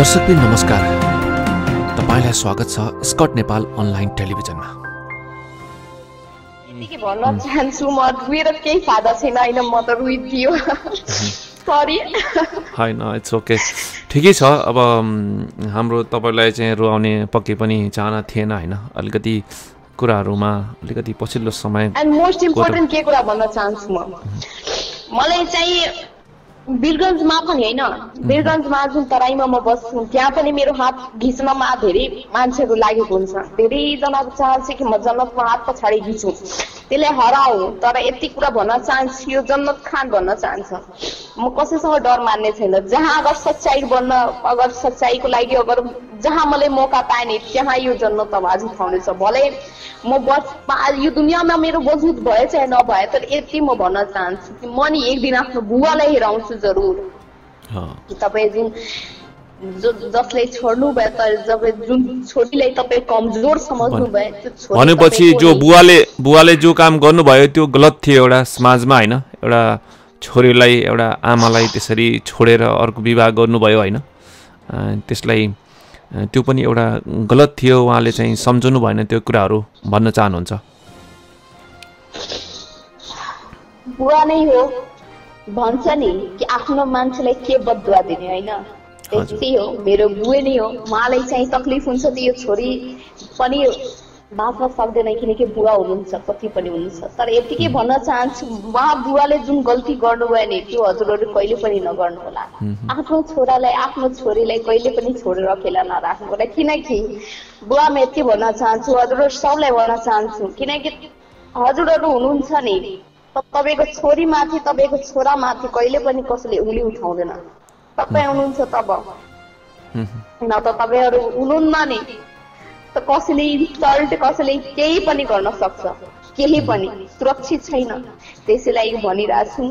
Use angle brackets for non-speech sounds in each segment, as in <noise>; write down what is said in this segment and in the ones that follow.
दर्शकबिन नमस्कार। तपाईँलाई स्वागत छ स्कट नेपाल अनलाइन टेलिभिजनमा। भन्न चाहन्छु म मेरो केही फाइदा छैन होइन म त रोइदियो। सरी होइन इट्स ओके ठिकै छ अब हाम्रो तपाईँलाई चाहिँ रुवाउने पक्कै पनि चाहना थिएन होइन? अलिकति कुराहरूमा अलिकति पछिल्लो समय एन्ड मोस्ट इम्पोर्टेन्ट के कुरा भन्न चाहन्छु म? मलाई चाहिँ वीरगन्जमा पनि होइन। वीरगन्जमा जुन तराईमा म बस्छु त्यहाँ पनि मेरो हात घिच्नमा धेरै मान्छेहरू लागेको हुन्छ। धेरैजनाको चाहन्छ कि म जन्नतको हात पछाडि घिचौँ। त्यसलाई हराऊ तर यति कुरा भन्न चाहन्छु यो जन्नत खान भन्न चाहन्छ। म कसैसँग डर मान्ने छैन। जहाँ अगर सच्चाइ बन्न अगर सच्चाइको लागि अगर जहाँ मलाई मौका पाएँ त्यहाँ यो जन्नत आवाज उठाउनेछ। भले म बस यो दुनियाँमा मेरो वजुद भए चाहे नभए तर यति म भन्न चाहन्छु कि म नि एक दिन आफ्नो बुवालाई हेराउँछु जरुर। तपाईँ जुन जो जसले छोड्नु भयो तर जब जुन छोरीलाई तपाईँ कमजोर सम्झनु भयो त्यो भनेपछि जो बुवाले बुवाले जो काम गर्नुभयो त्यो गलत थियो एउटा समाजमा होइन? एउटा छोरीलाई एउटा आमालाई त्यसरी छोडेर अर्को विवाह गर्नुभयो होइन? त्यसलाई त्यो पनि एउटा गलत थियो उहाँले चाहिँ सम्झनु भएन त्यो कुराहरू भन्न चाहनुहुन्छ। बुवा नै हो। भन्छ नि कि आफ्नो मान्छेलाई के बदुवा दिने होइन? त्यस्तै हो। मेरो बुवे नै हो। उहाँलाई चाहिँ तकलिफ हुन्छ त यो छोरी पनि बाँच्न सक्दैन किनकि बुवा हुनुहुन्छ कति पनि हुनुहुन्छ। तर यतिकै भन्न चाहन्छु उहाँ बुवाले जुन गल्ती गर्नुभयो नि त्यो हजुरहरू कहिले पनि नगर्नु होला आफ्नो छोरालाई आफ्नो छोरीलाई कहिले पनि छोडेर अकेला नराख्नु होला किनकि बुवा म यति भन्न चाहन्छु हजुरहरू सबलाई भन्न चाहन्छु। किनकि हजुरहरू हुनुहुन्छ नि तपाईँको छोरीमाथि तपाईँको छोरामाथि कहिले पनि कसैले उङ्ली उठाउँदैन। तपाईँ हुनुहुन्छ तब। न त तपाईँहरू हुनुहुन्न नि त कसैले इन्सल्ट कसैले केही पनि गर्न सक्छ। केही पनि सुरक्षित छैन। त्यसैलाई भनिरहेको छु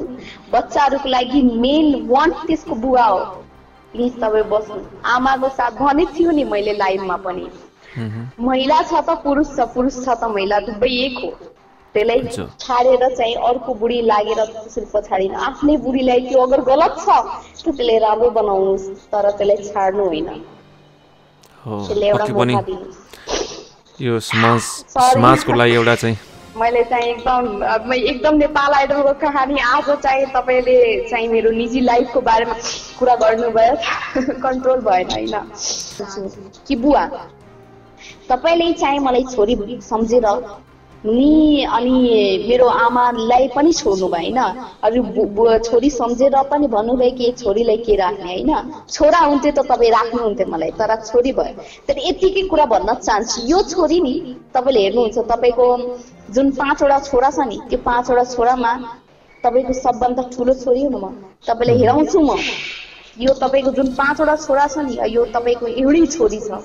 बच्चाहरूको लागि मेन वान त्यसको बुवा हो। प्लिज तपाईँ बस्नु। आमाको साथ भनेको थियो नि मैले लाइभमा पनि। महिला छ त पुरुष छ पुरुष छ त महिला दुवै एक हो। त्यसलाई। छाडेर चाहिँ अर्को बुढी लागेर त्यसरी पछाडि आफ्नै बुढीलाई त्यो अगर गलत छ त त्यसलाई राम्रो बनाउनुहोस् तर त्यसलाई छाड्नु होइन। यो समाज. समाजको लागि एउटा चाहिँ मैले चाहिँ एकदम एकदम नेपाल आइडलको कहानी आज चाहिँ तपाईँले चाहिँ मेरो निजी लाइफको बारेमा कुरा गर्नुभयो। <laughs> कन्ट्रोल भएन होइन। कि बुवा तपाईँले चाहिँ मलाई छोरी सम्झेर नि अनि मेरो आमालाई पनि छोड्नु भयो होइन अरू छोरी सम्झेर पनि भन्नुभयो कि छोरीलाई के राख्ने होइन? छोरा हुन्थ्यो त तपाईँ राख्नुहुन्थ्यो मलाई तर छोरी भयो। तर यतिकै कुरा भन्न चाहन्छु यो छोरी नि तपाईँले हेर्नुहुन्छ तपाईँको जुन पाँचवटा छोरा छ नि त्यो पाँचवटा छोरामा तपाईँको सबभन्दा ठुलो छोरी हो म। तपाईँलाई हेराउँछु म। यो तपाईँको जुन पाँचवटा छोरा छ नि यो तपाईँको एउटै छोरी छ।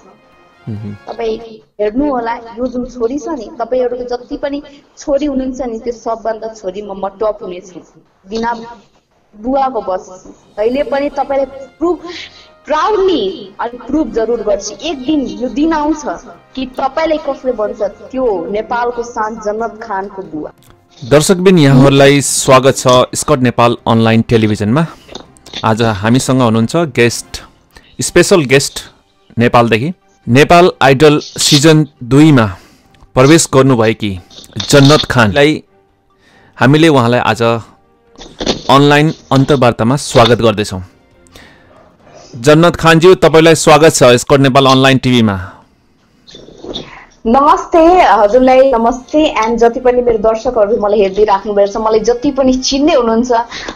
तपाईँ हेर्नु होला यो जुन छोरी छ नि तपाईँहरूको जति पनि छोरी हुनुहुन्छ नि त्यो सबभन्दा छोरीमा म टप हुनेछु। बिना बुवाको बस। कहिले पनि तपाईँलाई प्रुफ प्राउडली अनि प्रुफ जरुर गर्छु। एक दिन यो दिन आउँछ कि तपाईँलाई कसले भन्छ त्यो नेपालको सान जन्नत खानको बुवा। दर्शकबिन यहाँहरूलाई स्वागत छ स्कट नेपाल अनलाइन टेलिभिजनमा। आज हामीसँग हुनुहुन्छ गेस्ट स्पेसल गेस्ट नेपालदेखि। नेपाल आइडल सिजन दुईमा प्रवेश गर्नुभएकी जन्नत खानलाई हामीले उहाँलाई आज अनलाइन अन्तर्वार्तामा स्वागत गर्दैछौँ। जन्नत खानज्यू तपाईँलाई स्वागत छ स्कट नेपाल अनलाइन टिभीमा। नमस्ते हजुरलाई नमस्ते एन्ड जति पनि मेरो दर्शकहरू मलाई हेर्दै राख्नु भएको छ मलाई जति पनि चिन्ने हुनुहुन्छ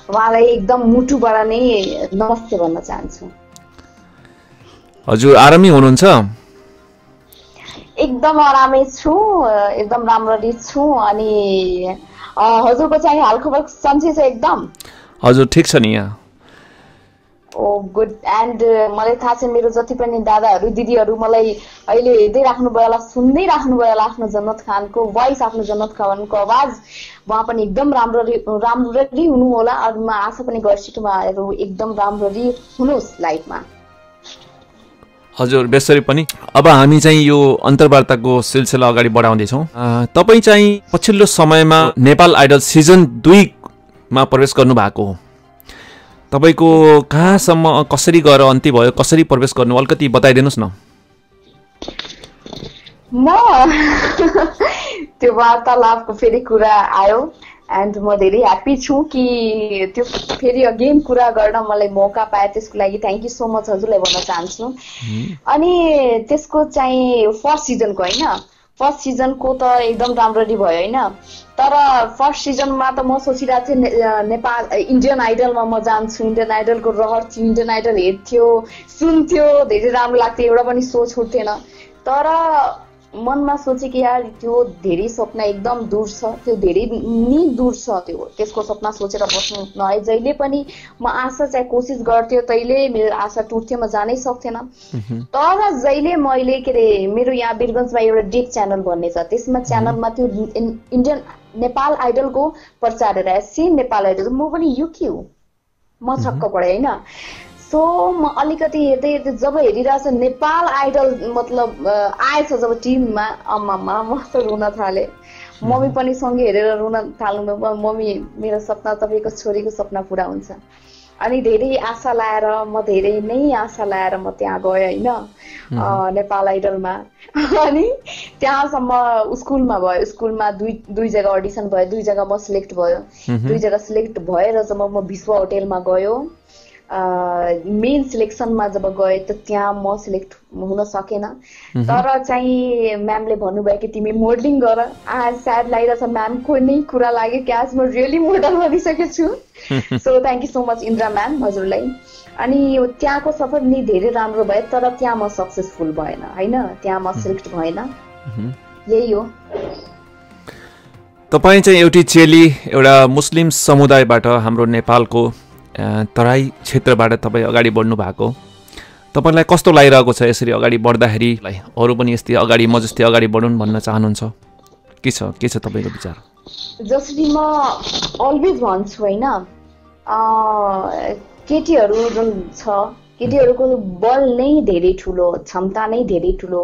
उहाँलाई एकदम मुटुबाट नै नमस्ते भन्न चाहन्छु। हजुर आरामै हुनुहुन्छ? एकदम आरामै छु एकदम राम्ररी छु अनि हजुरको चाहिँ हालखबर सन्चै छ एकदम। हजुर ठिक छ नि यहाँ। ओ गुड। एन्ड मलाई थाहा छ मेरो जति पनि दादाहरू दिदीहरू मलाई अहिले हेर्दै राख्नुभयो होला सुन्दै राख्नुभयो होला आफ्नो जन्नत खानको भोइस आफ्नो जन्नत खानको आवाज। उहाँ पनि एकदम राम्ररी राम्ररी हुनु होला अनि म आशा पनि गर्छु कि उहाँहरू एकदम राम्ररी हुनुहोस् लाइफमा। हजुर बेसरी पनि। अब हामी चाहिँ यो अन्तर्वार्ताको सिलसिला अगाडि बढाउँदैछौँ। तपाईँ चाहिँ पछिल्लो समयमा नेपाल आइडल सिजन दुईमा प्रवेश गर्नुभएको हो। तपाईँको कहाँसम्म कसरी गएर अन्त्य भयो कसरी प्रवेश गर्नु अलिकति बताइदिनुहोस् न <laughs> त्यो वार्तालापको फेरि कुरा आयो। एन्ड म धेरै ह्याप्पी छु कि त्यो फेरि अगेन कुरा गर्न मलाई मौका पाएँ त्यसको लागि. थ्याङ्क यू सो मच हजुरलाई भन्न चाहन्छु। अनि त्यसको चाहिँ फर्स्ट सिजनको होइन। फर्स्ट सिजनको त एकदम राम्ररी भयो होइन। तर फर्स्ट सिजनमा त म सोचिरहेको थिएँ नेपाल इन्डियन आइडलमा म जान्छु। इन्डियन आइडलको रहर थियो इन्डियन आइडल हेर्थ्यो सुन्थ्यो धेरै राम्रो लाग्थ्यो। एउटा पनि सोच उठ्थेन तर मनमा सोचेँ कि यार त्यो धेरै सपना एकदम दूर छ त्यो धेरै नि दूर छ त्यो। त्यसको सपना सोचेर बस्नु नआए जहिले पनि म आशा चाहिँ कोसिस गर्थ्यो तैले मेरो आशा टुट्थ्यो म जानै सक्थेन। तर जहिले मैले के अरे मेरो यहाँ वीरगन्जमा एउटा डेक च्यानल भन्ने छ त्यसमा च्यानलमा त्यो इन्डियन नेपाल आइडलको प्रचार हेरेर सेम नेपाल आइडल म पनि यो के हो। म छक्क पढेँ होइन? सो म अलिकति हेर्दै हेर्दै जब हेरिरहेछ नेपाल आइडल मतलब आएछ जब टिममा आमामा म त रुन थालेँ। मम्मी पनि सँगै हेरेर रुन थाल्नु मम्मी मेरो सपना तपाईँको छोरीको सपना पुरा हुन्छ। अनि धेरै आशा लाएर म धेरै नै आशा लाएर म त्यहाँ गएँ होइन? नेपाल आइडलमा। अनि त्यहाँसम्म स्कुलमा भयो। स्कुलमा दुई दुई जग्गा अडिसन भयो। दुई जग्गा म सिलेक्ट भयो। दुई जग्गा सिलेक्ट भएर जब म विश्व होटेलमा गयो। मेन सिलेक्सनमा जब गएँ त त्यहाँ म सिलेक्ट हुन सकेन। तर चाहिँ म्यामले भन्नुभयो कि तिमी मोडलिङ गर। आज सायद लागिरहेछ म्यामको नै कुरा लाग्यो कि आज म रियली मोडल बनिसकेको छु so thank you so much Indra ma'am हजुरलाई। अनि त्यहाँको सफर नि धेरै राम्रो भयो तर त्यहाँ म सक्सेसफुल भएन होइन? त्यहाँ म सिलेक्ट भएन। यही हो। तपाईँ चाहिँ एउटी चेली एउटा मुस्लिम समुदायबाट हाम्रो नेपालको तराई क्षेत्रबाट तपाईँ अगाडि बढ्नु भएको तपाईँलाई कस्तो लागिरहेको छ यसरी अगाडि बढ्दाखेरि? अरू पनि यस्तै अगाडि म जस्तै अगाडि बढुन् भन्न चाहनुहुन्छ। के छ के छ तपाईँको विचार? जसरी म अलवेज भन्छु होइन केटीहरू जुन छ केटीहरूको बल नै धेरै ठुलो क्षमता नै धेरै ठुलो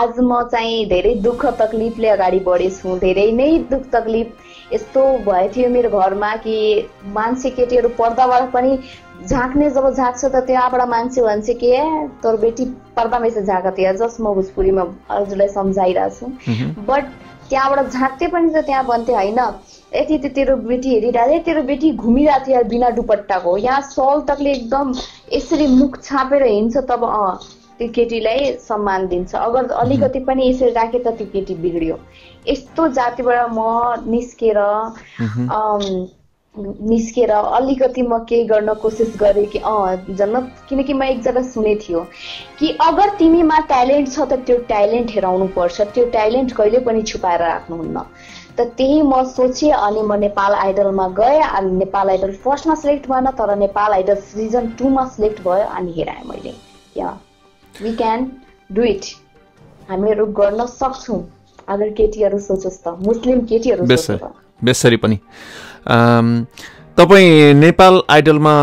आज म चाहिँ धेरै दुःख तकलिफले अगाडि बढेछु धेरै नै दुःख तकलिफ यस्तो भयो थियो मेरो घरमा कि मान्छे केटीहरू पर्दाबाट पनि झाँक्ने जब झाँक्छ त त्यहाँबाट मान्छे भन्छ कि ए तोर बेटी पर्दामै चाहिँ झाँक थियो जस म भोजपुरीमा हजुरलाई सम्झाइरहेको छु बट त्यहाँबाट झाँक्थे पनि त त्यहाँ भन्थे होइन यति त तेरो बेटी हेरिरहेको तेरो बेटी घुमिरहेको थियो बिना दुपट्टाको। यहाँ सल तकले एकदम यसरी मुख छापेर हिँड्छ तब अँ त्यो केटीलाई सम्मान दिन्छ। अगर अलिकति पनि यसरी राखे त त्यो केटी बिग्रियो। यस्तो जातिबाट म निस्केर निस्केर अलिकति म केही गर्न कोसिस गरेँ कि अँ जन्म किनकि म एक जग्गा सुने थियो कि अगर तिमीमा ट्यालेन्ट छ त त्यो ट्यालेन्ट हेराउनु पर्छ। त्यो ट्यालेन्ट कहिले पनि छुपाएर राख्नुहुन्न। त त्यही म सोचेँ अनि म नेपाल आइडलमा गएँ अनि नेपाल आइडल फर्स्टमा सिलेक्ट भएन तर नेपाल आइडल सिजन टूमा सिलेक्ट भयो अनि हेराएँ मैले yeah we can do it हामीहरू गर्न सक्छौँ। अगर केटीहरू सोचोस् त। मुस्लिम केटीहरू बेसरी पनि। तपाईँ नेपाल आइडलमा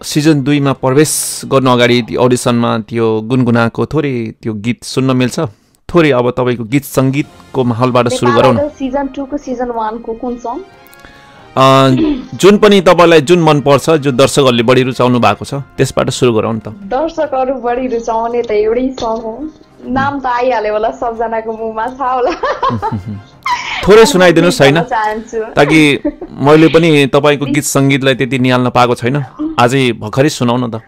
सिजन दुईमा प्रवेश गर्नु अगाडि अडिसनमा त्यो गुनगुनाको थोरै त्यो गीत सुन्न मिल्छ। थोरै अब तपाईँको गीत सङ्गीतको माहौलबाट सुरु गरौँ न। सिजन टूको सिजन वानको कुन सङ? जुन पनि तपाईँलाई जुन मनपर्छ जो दर्शकहरूले बढी रुचाउनु भएको छ त्यसबाट सुरु गरौँ त। दर्शकहरू बढी रुचाउने त एउटै सङ हो। नाम त आइहाल्यो होला सबजनाको मुखमा छ होला। <laughs> थोरै सुनाइदिनुहोस् <laughs> छैन ताकि मैले पनि तपाईँको गीत <laughs> सङ्गीतलाई त्यति निहाल्न पाएको छैन। आजै भर्खरै सुनाउ न त।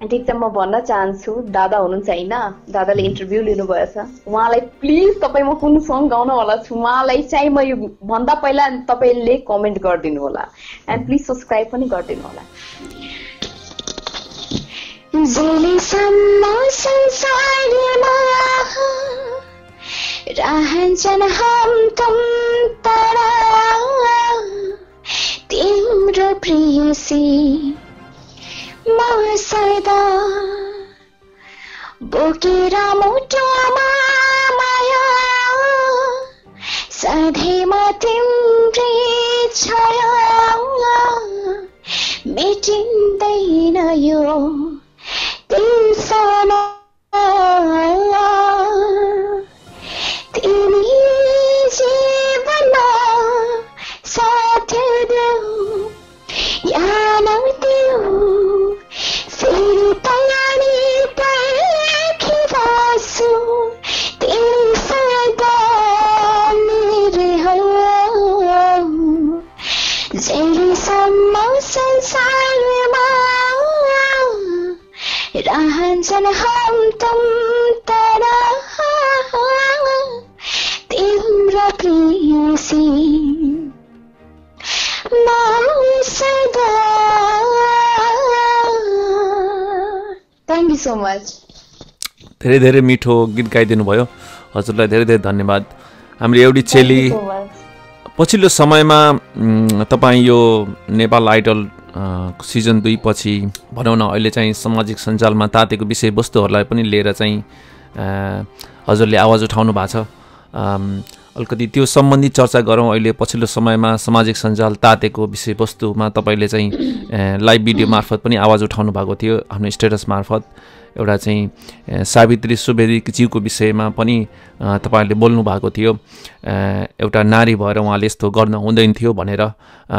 ठिक छ म भन्न चाहन्छु दादा हुनुहुन्छ होइन? दादाले इन्टरभ्यू लिनुभएछ। उहाँलाई प्लिज तपाईँ म कुन सङ गाउन होला छु? उहाँलाई चाहिँ म यो भन्दा पहिला तपाईँले कमेन्ट गरिदिनु होला। एन्ड प्लिज सब्सक्राइब पनि गरिदिनु होला। रहन्छन् हम तुम तरा तिम्रो प्रियसी म सदा बोकेर मुटुमा माया सधैँ म तिम्रै छाया मेटिँदैन यो तिमीसँग तिमी जीवनमा तुम तारा तिम्रो थ्याङ्क यू सो मच धेरै धेरै मिठो गीत गाइदिनु भयो हजुरलाई धेरै धेरै धन्यवाद। हाम्रो एउटी चेली पछिल्लो समयमा तपाईँ यो नेपाल आइडल सिजन दुई पछि भनौँ न अहिले चाहिँ सामाजिक सञ्जालमा तातेको विषयवस्तुहरूलाई पनि लिएर चाहिँ हजुरले आवाज उठाउनु भएको छ। अलिकति त्यो सम्बन्धी चर्चा गरौँ। अहिले पछिल्लो समयमा सामाजिक सञ्जाल तातेको विषयवस्तुमा तपाईँले चाहिँ लाइभ भिडियो मार्फत पनि आवाज उठाउनु भएको थियो आफ्नो स्टेटस मार्फत। एउटा चाहिँ सावित्री सुवेदीज्यूको विषयमा पनि तपाईँहरूले बोल्नु भएको थियो एउटा नारी भएर उहाँले यस्तो गर्न हुँदैन थियो भनेर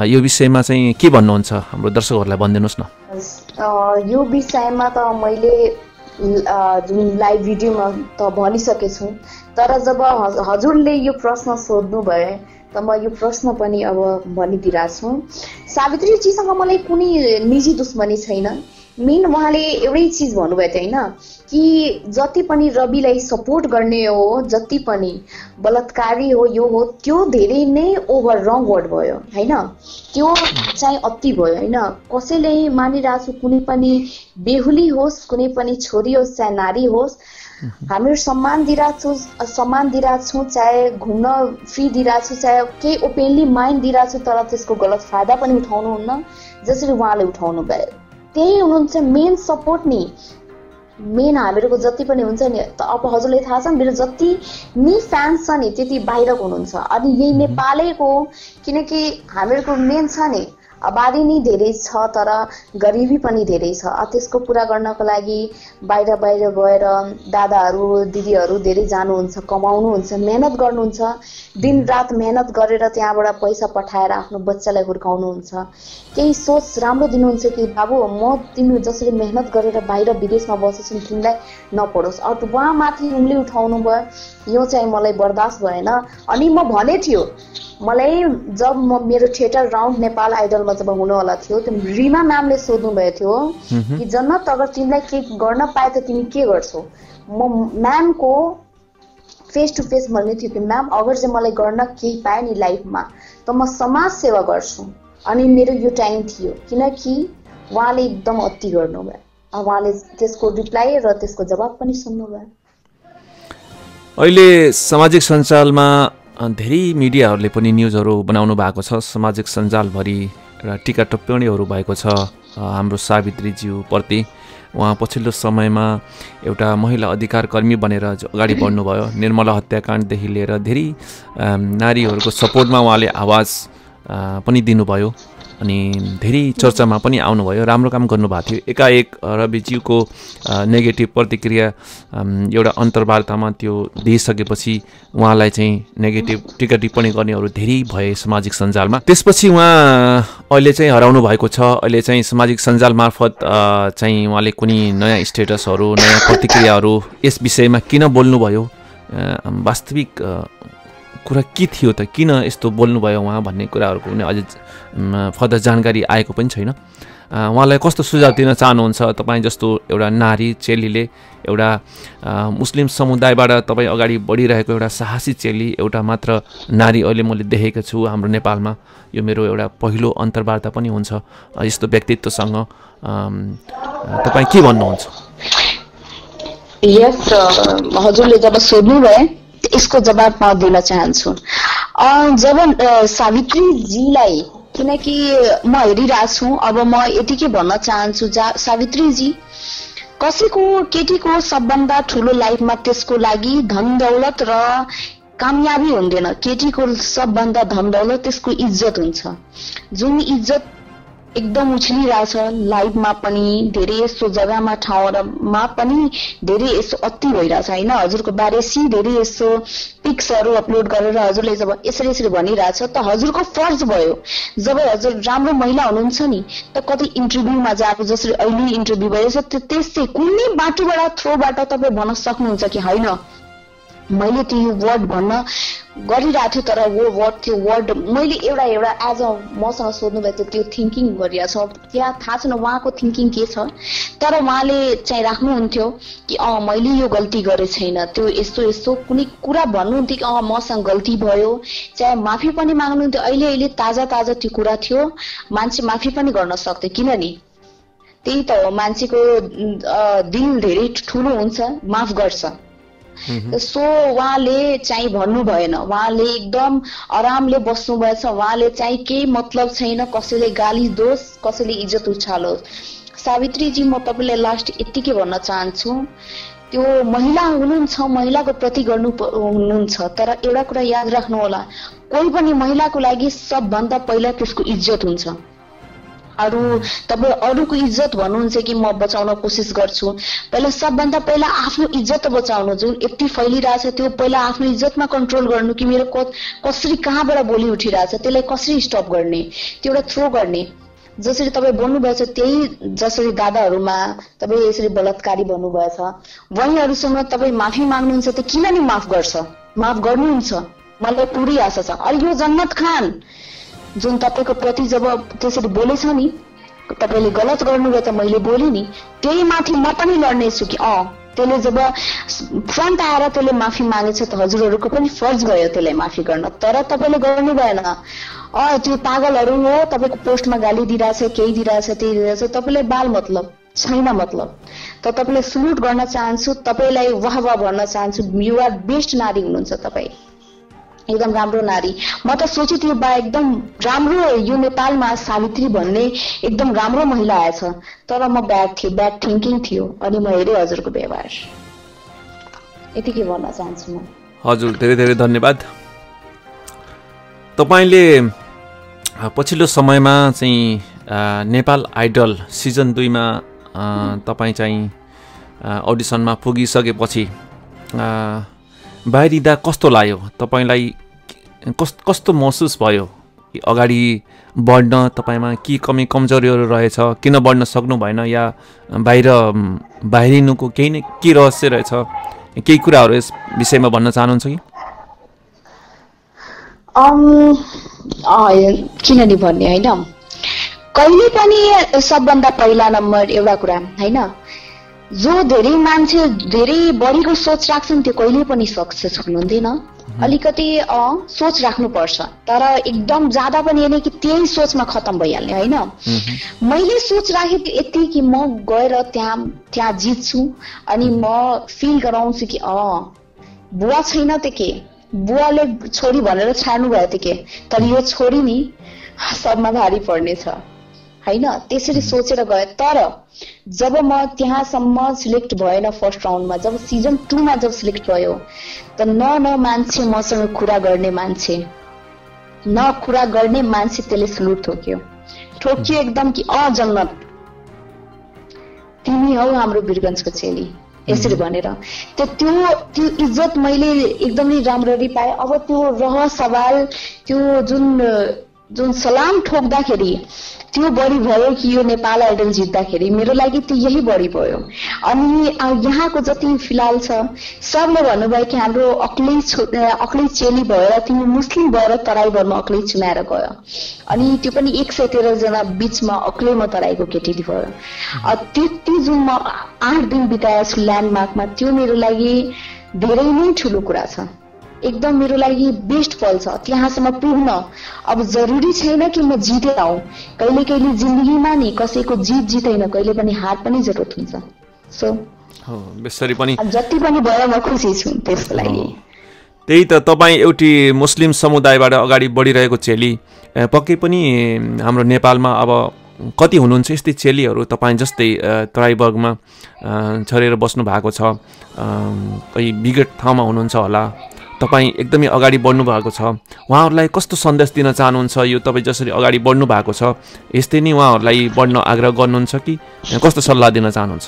यो विषयमा चाहिँ के भन्नुहुन्छ? हाम्रो दर्शकहरूलाई भनिदिनुहोस् न। यो विषयमा त मैले जुन लाइभ भिडियोमा त भनिसकेछु। तर जब हजुरले यो प्रश्न सोध्नु भए त म यो प्रश्न पनि अब भनिदिइरहेको छु सावित्रीजीसँग मलाई कुनै निजी दुश्मनी छैन। मेन उहाँले एउटै चिज भन्नुभएको थियो होइन? कि जति पनि रविलाई सपोर्ट गर्ने हो जति पनि बलात्कारी हो यो हो त्यो धेरै नै ओभर रङ वर्ड भयो होइन? त्यो चाहिँ अति भयो होइन? कसैले मानिरहेको कुनै पनि बेहुली होस् कुनै पनि छोरी होस् चाहे नारी होस् हामीहरू सम्मान दिइरहेको छु सम्मान दिइरहेको छौँ चाहे घुम्न फ्री दिइरहेको छु चाहे केही ओपेनली माइन्ड दिइरहेको छु तर त्यसको गलत फाइदा पनि उठाउनुहुन्न जसरी उहाँले उठाउनु भयो त्यही हुनुहुन्छ मेन सपोर्ट नि मेन हामीहरूको जति पनि हुन्छ नि अब हजुरलाई थाहा छ मेरो जति नि फ्यान्स छ नि त्यति बाहिरको हुनुहुन्छ। अनि यही नेपालैको किनकि हामीहरूको मेन छ नि आबादी नै धेरै छ तर गरिबी पनि धेरै छ। त्यसको पुरा गर्नको लागि बाहिर बाहिर गएर दादाहरू दिदीहरू धेरै जानुहुन्छ कमाउनुहुन्छ मेहनत गर्नुहुन्छ। दिनरात मेहनत गरेर त्यहाँबाट पैसा पठाएर आफ्नो बच्चालाई हुर्काउनुहुन्छ। केही सोच राम्रो दिनुहुन्छ कि बाबु म तिमी जसरी मेहनत गरेर बाहिर विदेशमा बसेछु तिमीलाई नपढोस्। अब उहाँमाथि उङ्ली उठाउनु भयो यो चाहिँ मलाई बर्दास्त भएन। अनि म भने थियो मलाई जब म मेरो थिएटर राउन्ड नेपाल आइडलमा जब हुनुवाला थियो त्यो रिमा म्यामले सोध्नु भएको थियो कि जन्नत अगर तिमीलाई के गर्न पाए त तिमी के गर्छौ? म म्यामको फेस टु फेस भन्ने थियो कि म्याम अगर चाहिँ मलाई गर्न केही पाएँ नि लाइफमा त म समाज सेवा गर्छु। अनि मेरो यो टाइम थियो किनकि उहाँले एकदम अति गर्नुभयो। उहाँले त्यसको रिप्लाई र त्यसको जवाब पनि सुन्नुभयो। अहिले सामाजिक सञ्जालमा धेरै मिडियाहरूले पनि न्युजहरू बनाउनु भएको छ। सामाजिक सञ्जालभरि र टिका टिप्पणीहरू भएको छ हाम्रो सावित्रीज्यूप्रति उहाँ पछिल्लो समयमा एउटा महिला अधिकार कर्मी बनेर अगाडि बढ्नुभयो। निर्मला हत्याकाण्डदेखि लिएर धेरै नारीहरूको सपोर्टमा उहाँले आवाज पनि दिनुभयो। अनि धेरै चर्चामा पनि आउनुभयो राम्रो काम गर्नुभएको थियो। एकाएक रविज्यूको नेगेटिभ प्रतिक्रिया एउटा अन्तर्वार्तामा त्यो दिइसकेपछि उहाँलाई चाहिँ नेगेटिभ टिका टिप्पणी गर्नेहरू धेरै भए सामाजिक सञ्जालमा। त्यसपछि उहाँ अहिले चाहिँ हराउनु भएको छ। अहिले चाहिँ सामाजिक सञ्जाल मार्फत चाहिँ उहाँले कुनै नयाँ स्टेटसहरू नयाँ प्रतिक्रियाहरू यस विषयमा किन बोल्नुभयो? वास्तविक कुरा के थियो त? किन यस्तो बोल्नुभयो उहाँ भन्ने कुराहरूको पनि अझै फर्दर जानकारी आएको पनि छैन। उहाँलाई कस्तो सुझाव दिन चाहनुहुन्छ? तपाईँ जस्तो एउटा नारी चेलीले एउटा मुस्लिम समुदायबाट तपाईँ अगाडि बढिरहेको एउटा साहसी चेली एउटा मात्र नारी अहिले मैले देखेको छु हाम्रो नेपालमा। यो मेरो एउटा पहिलो अन्तर्वार्ता पनि हुन्छ। यस्तो व्यक्तित्वसँग तपाईँ के भन्नुहुन्छ? यस हजुरले जब सोध्नु भए यसको जवाब म दिन चाहन्छु। जब सावित्रीजीलाई किनकि म हेरिरहेको छु अब म यतिकै भन्न चाहन्छु जा सावित्रीजी कसैको केटीको सबभन्दा ठुलो लाइफमा त्यसको लागि धन दौलत र कामयाबी हुँदैन। केटीको सबभन्दा धन दौलत त्यसको इज्जत हुन्छ। जुन इज्जत एकदम उछलिरहेछ लाइभमा पनि धेरै यस्तो जग्गामा ठाउँहरूमा पनि धेरै यस्तो अति भइरहेछ होइन हजुरको बारेसी धेरै यस्तो पिक्सहरू अपलोड गरेर हजुरले जब यसरी यसरी भनिरहेछ त हजुरको फर्ज भयो जब हजुर राम्रो महिला हुनुहुन्छ नि त कति इन्टरभ्यूमा जाएको जसरी अहिले इन्टरभ्यू भइरहेछ त्यो त्यस्तै कुनै बाटोबाट थ्रोबाट तपाईँ भन्न सक्नुहुन्छ कि होइन मैले त्यो यो वर्ड भन्न गरिरहेको थियो तर वो वर्ड त्यो वर्ड मैले एउटा एउटा एज अ मसँग सोध्नु थियो त्यो थिङ्किङ गरिरहेको छ। त्यहाँ थाहा छैन उहाँको थिङ्किङ के छ तर उहाँले चाहिँ राख्नुहुन्थ्यो कि अँ मैले यो गल्ती गरेँ छैन। त्यो यस्तो यस्तो कुनै कुरा भन्नुहुन्थ्यो कि अँ मसँग गल्ती भयो। चाहे माफी पनि माग्नुहुन्थ्यो। अहिले अहिले ताजा ताजा त्यो कुरा थियो। मान्छे माफी पनि गर्न सक्थ्यो। किनभने त्यही त हो मान्छेको दिल धेरै ठुलो हुन्छ माफ गर्छ। सो उहाँले चाहिँ भन्नु भएन। उहाँले एकदम आरामले बस्नु भएछ उहाँले चाहिँ केही मतलब छैन। कसैले गाली दोष कसैले इज्जत उछालोस्। सावित्रीजी म तपाईँलाई लास्ट यत्तिकै भन्न चाहन्छु। त्यो महिला हुनुहुन्छ महिलाको प्रति गर्नु हुनुहुन्छ। तर एउटा कुरा याद राख्नु होला कोही पनि महिलाको लागि सबभन्दा पहिला त्यसको इज्जत हुन्छ। अरू तपाईँ अरूको इज्जत भन्नुहुन्छ कि म बचाउन कोसिस गर्छु? पहिला सबभन्दा पहिला आफ्नो इज्जत बचाउनु जुन यति फैलिरहेछ त्यो पहिला आफ्नो इज्जतमा कन्ट्रोल गर्नु कि मेरो कसरी कहाँबाट बोली उठिरहेछ त्यसलाई कसरी स्टप गर्ने त्यो एउटा थ्रो गर्ने। जसरी तपाईँ बोल्नुभएछ त्यही जसरी दादाहरूमा तपाईँ यसरी बलात्कारी भन्नुभएछ। उहाँहरूसँग तपाईँ माफी माग्नुहुन्छ त किन नि माफ गर्छ? माफ गर्नुहुन्छ? मलाई पुरै आशा छ। अरे यो जन्नत खान! जुन तपाईँको प्रति जब त्यसरी बोलेछ नि तपाईँले गलत गर्नुभयो त मैले बोलेँ नि त्यही माथि म पनि लड्नेछु कि? अँ त्यसले जब फ्रन्ट आएर त्यसले माफी मागेछ त हजुरहरूको पनि फर्ज भयो त्यसलाई माफी गर्न। तर तपाईँले गर्नु भएन। अँ त्यो पागलहरू हो तपाईँको पोस्टमा गाली दिइरहेछ केही दिइरहेछ त्यही दिइरहेछ तपाईँलाई बाल मतलब छैन मतलब। त तपाईँलाई सल्युट गर्न चाहन्छु तपाईँलाई वाह वाह भन्न चाहन्छु। युआर बेस्ट नारी हुनुहुन्छ तपाईँ। एकदम राम्रो नारी। म त सोचे त्यो बा एकदम राम्रो यो नेपालमा सावित्री भन्ने एकदम राम्रो महिला आएछ। तर म ब्याड थिएँ ब्याड थिङ्किङ थियो। अनि म हेरेँ हजुरको व्यवहार। यतिकै भन्न चाहन्छु म। हजुर धेरै धेरै धन्यवाद। तपाईँले पछिल्लो समयमा चाहिँ नेपाल आइडल सिजन दुईमा तपाईँ चाहिँ अडिसनमा पुगिसकेपछि बाहिरिँदा कस्तो लाग्यो? तपाईँलाई कस् कस्तो महसुस भयो? अगाडि बढ्न तपाईँमा के कमी कमजोरीहरू रहेछ? किन बढ्न सक्नु भएन? या बाहिर बाहिरिनुको केही न के रहस्य रहेछ? केही कुराहरू यस विषयमा भन्न चाहनुहुन्छ कि? किन नि भन्ने होइन? कहिले पनि सबभन्दा पहिला नम्बर एउटा कुरा होइन? जो धेरै मान्छे धेरै बढीको सोच राख्छन् त्यो कहिले पनि सक्सेस हुनुहुँदैन अलिकति सोच राख्नुपर्छ। तर एकदम ज्यादा पनि होइन कि त्यही सोचमा खतम भइहाल्ने होइन? मैले सोच राखेको यति कि म गएर त्यहाँ त्यहाँ जित्छु अनि म फिल गराउँछु कि अँ बुवा छैन त के? बुवाले छोरी भनेर छाड्नु भयो त के? तर यो छोरी नि सबमा भारी पर्नेछ। होइन? त्यसरी सोचेर गए। तर जब म त्यहाँसम्म सिलेक्ट भएन फर्स्ट राउन्डमा जब सिजन टूमा जब सिलेक्ट भयो त न न मान्छे मसँग कुरा गर्ने मान्छे न कुरा गर्ने मान्छे त्यसले सुलुट ठोक्यो। ठोकियो एकदम कि अ जन्नत तिमी हौ हाम्रो वीरगन्जको चेली यसरी भनेर। त्यो त्यो त्यो इज्जत मैले एकदमै राम्ररी पाएँ। अब त्यो रह सवाल त्यो जुन जुन सलाम ठोक्दाखेरि त्यो बढी भयो कि यो नेपाल आइडल जित्दाखेरि मेरो लागि त्यो यही बढी भयो। अनि यहाँको जति फिलहाल छ सबले भन्नुभयो कि हाम्रो अक्लै अक्लै चेली भएर तिमी मुस्लिम भएर तराई भरमा अक्लै चुनाएर गयो। अनि त्यो पनि एक सय तेह्रजना बिचमा अक्लै म तराईको केटी भयो। त्यति जुन म आठ दिन बिताएछु छु ल्यान्डमार्कमा त्यो मेरो लागि धेरै नै ठुलो कुरा छ। एकदम मेरो लागि बेस्ट पल छ। त्यहाँसम्म पुग्न अब जरुरी छैन कि म जितेर आऊ। कहिले कहिले जिन्दगीमा नि कसैको जित जितैन कहिले पनि हार पनि जरुरत हुन्छ। सो पनि जति पनि भयो म खुसी छु त्यसको लागि। त्यही त तपाईँ एउटी मुस्लिम समुदायबाट अगाडि बढिरहेको चेली। पक्कै पनि हाम्रो नेपालमा अब कति हुनुहुन्छ यस्तै चेलीहरू तपाईँ जस्तै तराईवर्गमा छरेर बस्नु भएको छ। कहीँ विगत ठाउँमा हुनुहुन्छ होला। तपाईँ एकदमै अगाडि बढ्नु भएको छ। उहाँहरूलाई कस्तो सन्देश दिन चाहनुहुन्छ यो तपाईँ जसरी अगाडि बढ्नु भएको छ यस्तै नै उहाँहरूलाई बढ्न आग्रह गर्नुहुन्छ कि कस्तो सल्लाह दिन चाहनुहुन्छ?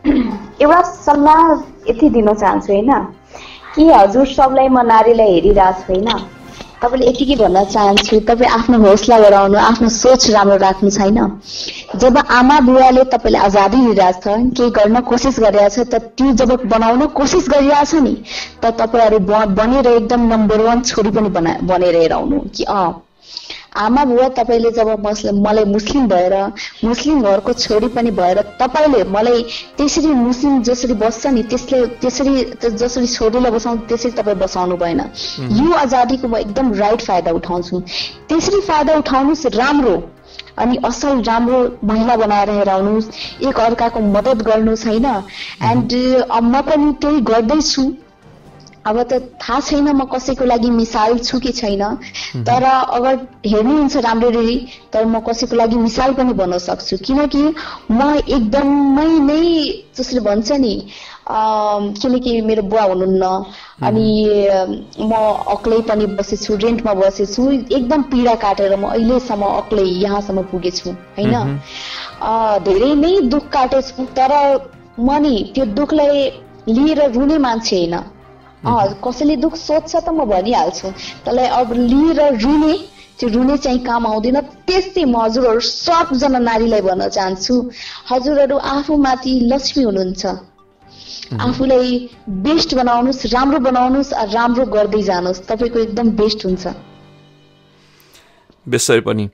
<clears throat> एउटा सल्लाह यति दिन चाहन्छु होइन? कि हजुर सबलाई म नारीलाई हेरिरहेको छु होइन? तपाईँले यतिकै भन्न चाहन्छु तपाईँ आफ्नो हौसला बढाउनु आफ्नो सोच राम्रो राख्नु छैन। जब आमा बुवाले तपाईँलाई आजादी दिइरहेछ केही गर्न कोसिस गरिरहेछ त त्यो जब बनाउन कोसिस गरिरहेछ नि त तपाईँहरू बनेर एकदम नम्बर वान छोरी पनि बना बनेर हेर आउनु कि अँ। आमा बुवा तपाईँले जब मस- मलाई मुस्लिम भएर मुस्लिम घरको छोरी पनि भएर तपाईँले मलाई त्यसरी मुस्लिम जसरी बस्छ नि त्यसले त्यसरी जसरी छोरीलाई बसाउनु त्यसरी तपाईँ बसाउनु भएन। यो आजादीको म एकदम राइट फाइदा उठाउँछु। त्यसरी फाइदा उठाउनुहोस् राम्रो। अनि असल राम्रो महिला बनाएर हेराउनुहोस्। एक अर्काको मद्दत गर्नुहोस् होइन? एन्ड म पनि त्यही गर्दैछु। अब त थाहा छैन म कसैको लागि मिसाल छु कि छैन। तर अगर हेर्नुहुन्छ राम्ररी तर म कसैको लागि मिसाल पनि बन्न सक्छु। किनकि म एकदमै नै जसले भन्छ नि किनकि मेरो बुवा हुनुहुन्न। अनि म अक्लै पनि बसेछु रेन्टमा बसेछु एकदम पीडा काटेर म अहिलेसम्म अक्लै यहाँसम्म पुगेछु होइन? धेरै नै दुःख काटेछु तर म नि त्यो दुःखलाई लिएर रुने मान्छे होइन। कसैले दुःख सोध्छ त म भनिहाल्छु। त्यसलाई अब लिएर रुने त्यो रुने चाहिँ काम आउँदैन। त्यस्तै म हजुरहरू सबजना नारीलाई भन्न चाहन्छु। हजुरहरू आफूमाथि लक्ष्मी हुनुहुन्छ। आफूलाई बेस्ट बनाउनुहोस् राम्रो बनाउनुहोस् राम्रो गर्दै जानुहोस्। तपाईँको एकदम बेस्ट हुन्छ। बेसरी पनि।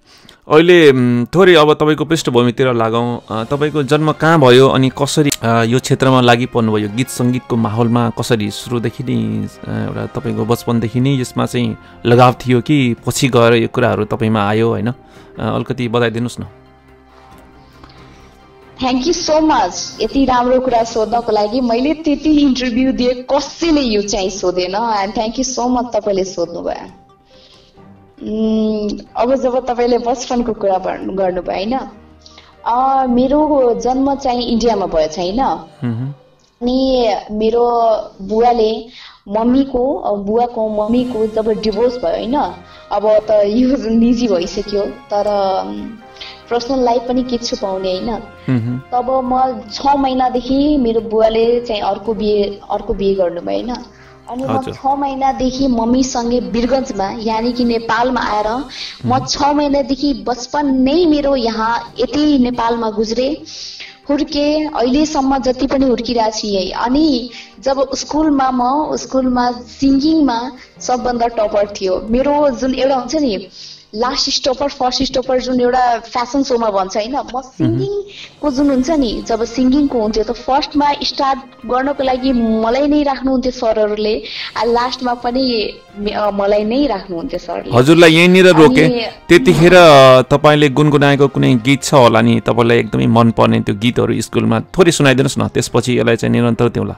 अहिले थोरै अब तपाईँको पृष्ठभूमितिर लागौँ। तपाईँको जन्म कहाँ भयो अनि कसरी यो क्षेत्रमा लागि पर्नुभयो? गीत सङ्गीतको माहौलमा कसरी सुरुदेखि नै एउटा तपाईँको बचपनदेखि नै यसमा चाहिँ लगाव थियो कि पछि गएर यो कुराहरू तपाईँमा आयो होइन? अलिकति बताइदिनुहोस् न। थ्याङ्क यू सो मच यति राम्रो कुरा सोध्नको लागि मैले त्यति इन्टरभ्यू दिए कसैले यो चाहिँ सोधेन। And thank you so much तपाईँले सोध्नुभयो। अब जब तपाईँले बचपनको कुरा गर्नुभयो होइन? मेरो जन्म चाहिँ इन्डियामा भयो होइन? मह्म, अनि मेरो बुवाले मम्मीको बुवाको मम्मीको जब डिभोर्स भयो होइन? अब त यो निजी भइसक्यो तर पर्सनल लाइफ पनि के छुपाउने होइन? मह्म, तब म छ महिनादेखि मेरो बुवाले चाहिँ अर्को बिहे अर्को बिहे गर्नुभयो होइन? अनि म। छ महिनादेखि मम्मीसँगै वीरगन्जमा यानि कि नेपालमा आएर म छ महिनादेखि बचपन नै मेरो यहाँ यतै नेपालमा गुज्रे हुर्के अहिलेसम्म जति पनि हुर्किरहेको छु यही अनि जब स्कुलमा म स्कुलमा सिङ्गिङमा सबभन्दा टपर थियो। मेरो जुन एउटा हुन्छ नि लास्ट स्टपर फर्स्ट स्टपर जुन एउटा फेसन सोमा भन्छ होइन? म सिङ्गिङको जुन हुन्छ नि जब सिङ्गिङको हुन्थ्यो त फर्स्टमा स्टार्ट गर्नको लागि मलाई नै राख्नुहुन्थ्यो सरहरूले लास्टमा पनि मलाई नै राख्नुहुन्थ्यो सरले। हजुरलाई यहीँनिर रोके। त्यतिखेर तपाईँले गुनगुनाएको कुनै गीत छ होला नि तपाईँलाई एकदमै मनपर्ने त्यो गीतहरू स्कुलमा थोरै सुनाइदिनुहोस् न त्यसपछि यसलाई चाहिँ निरन्तर दिउँला।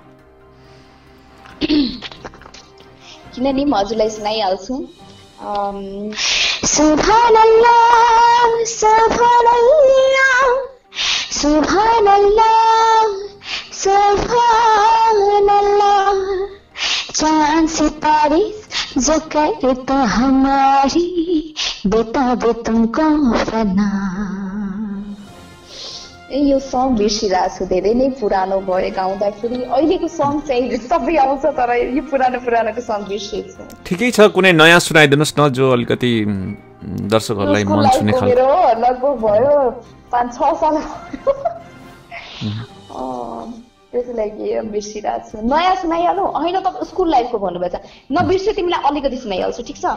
किनभने म हजुरलाई सुनाइहाल्छु। सुभान अल्लाह सुभान अल्लाह सुभान अल्लाह सुभान अल्लाह चाँद से तारीफ़ जो करता हमारी देता बे तुमको फना। ए यो सङ बिर्सिरहेको छु धेरै नै पुरानो भयो गाउँदाखेरि अहिलेको सङ चाहिँ <laughs> सबै आउँछ तर यो पुरानो पुरानोको सङ बिर्सेको छु। ठिकै छ कुनै नयाँ सुनाइदिनुहोस् न जो अलिकति दर्शकहरूलाई मन छुने खालको। मेरो लगभग भयो पाँच छ साल त्यसको लागि बिर्सिरहेको छु। नयाँ सुनाइहाल्नु होइन त स्कुल लाइफको भन्नुभएछ नबिर्से तिमीलाई अलिकति सुनाइहाल्छु ठिक छ?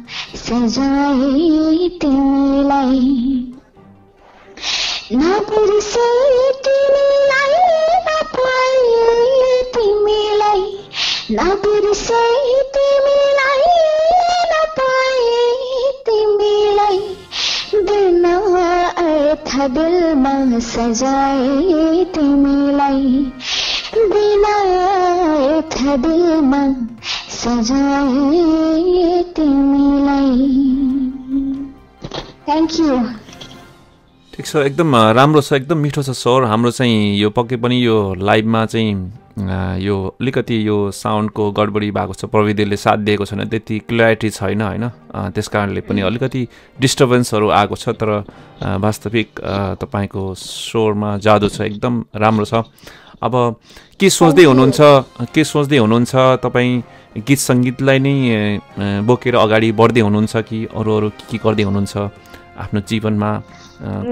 सजाए तिमीलाई। नबिर्से तिमीलाई नपाए तिमीलाई। नबिर्से तिमीलाई नपाए तिमीलाई। बिना अर्थ दिलमा सजाए तिमीलाई। बिना अर्थ हृदयमा सजाए तिमीलाई। थ्याङ्क यू ठिक छ एकदम राम्रो छ एकदम मिठो छ स्वर। हाम्रो चाहिँ यो पक्कै पनि यो लाइभमा चाहिँ यो अलिकति यो साउन्डको गडबडी भएको छ। प्रविधिले साथ दिएको छैन त्यति क्लियरिटी छैन होइन? त्यस कारणले पनि अलिकति डिस्टर्बेन्सहरू आएको छ तर वास्तविक तपाईँको स्वरमा जादु छ एकदम राम्रो छ। अब के सोच्दै हुनुहुन्छ? के सोच्दै हुनुहुन्छ तपाईँ? गीत सङ्गीतलाई नै बोकेर अगाडि बढ्दै हुनुहुन्छ कि अरू अरू के के गर्दै हुनुहुन्छ? आफ्नो जीवनमा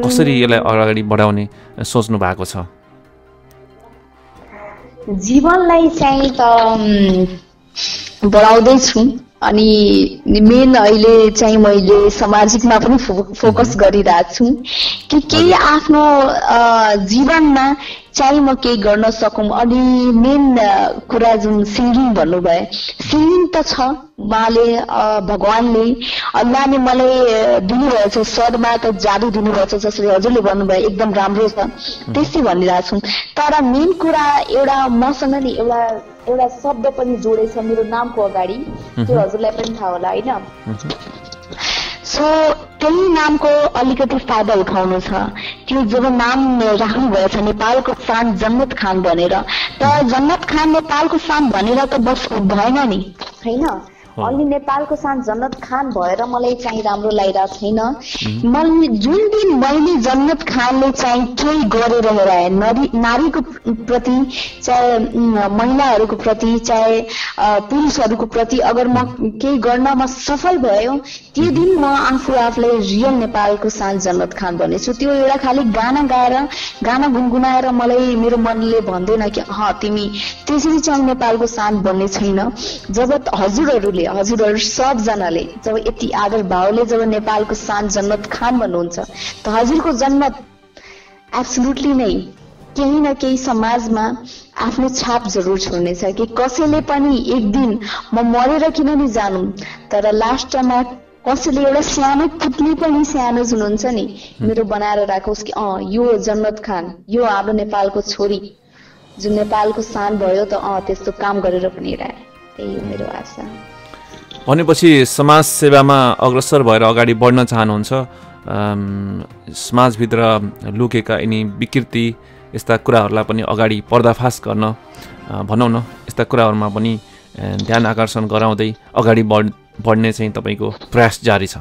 कसरी यसलाई अगाडि बढाउने सोच्नु भएको छ? जीवनलाई चाहिँ त बढाउँदैछु। अनि मेन अहिले चाहिँ मैले सामाजिकमा पनि फोकस गरिरहेको छु कि केही आफ्नो जीवनमा चाहिँ म केही गर्न सकौँ। अनि मेन कुरा जुन सिङ्गिङ भन्नुभयो सिङ्गिङ त छ। उहाँले भगवान्ले अल्लाहले मलाई अ, दिनुभएको छ। स्वरमा त जादु दिनुभएको छ जसरी हजुरले भन्नुभयो एकदम राम्रो छ। त्यस्तै भनिरहेको छु। तर मेन कुरा एउटा मसँग नि एउटा एउटा शब्द पनि जोडेछ मेरो नामको अगाडि। त्यो हजुरलाई पनि थाहा होला होइन? सो त्यही नामको अलिकति फाइदा उठाउनु छ। त्यो जब नाम राख्नुभएको छ नेपालको शान जन्नत खान भनेर त जन्नत खान नेपालको शान भनेर त बस भएन नि। होइन अनि नेपालको शान जन्नत खान भएर मलाई चाहिँ राम्रो लागिरहेको छैन। मैले जुन दिन मैले जन्नत खानले चाहिँ केही गरेर हेराए नारी नारीको प्रति चाहे महिलाहरूको प्रति चाहे पुरुषहरूको प्रति अगर म केही गर्नमा सफल भयो त्यो दिन म आफू आफूलाई रियल नेपालको शान जन्नत खान भनेछु त्यो एउटा खालि गाना गाएर गाना गुनगुनाएर मलाई मेरो मनले भन्दैन कि ह तिमी त्यसरी चाहिँ नेपालको शान बन्ने छैन। जब हजुरहरूले हजुरहरू सबजनाले जब यति आदर भावले जब नेपालको शान जन्नत खान भन्नुहुन्छ त हजुरको जन्नत एब्सोल्युटली नै केही न केही समाजमा आफ्नो छाप जरुर छोड्नेछ कि कसैले पनि एक दिन म मरेर किन नि जानु तर लास्टमा कसैले एउटा सानो पुत्ली पनि सानो जुन हुन्छ नि मेरो बनाएर राखोस् कि? अँ यो जन्नत खान यो हाम्रो नेपालको छोरी। जुन नेपालको सान भयो त अँ त्यस्तो काम गरेर पनि हेराए त्यही हो मेरो आशा। भनेपछि समाज सेवामा अग्रसर भएर अगाडि बढ्न चाहनुहुन्छ। समाजभित्र लुकेका यिनी विकृति यस्ता कुराहरूलाई पनि अगाडि पर्दाफास गर्न भनौँ न यस्ता कुराहरूमा पनि ध्यान आकर्षण गराउँदै अगाडि बढ बढ्ने चाहिँ तपाईँको प्रयास जारी छ।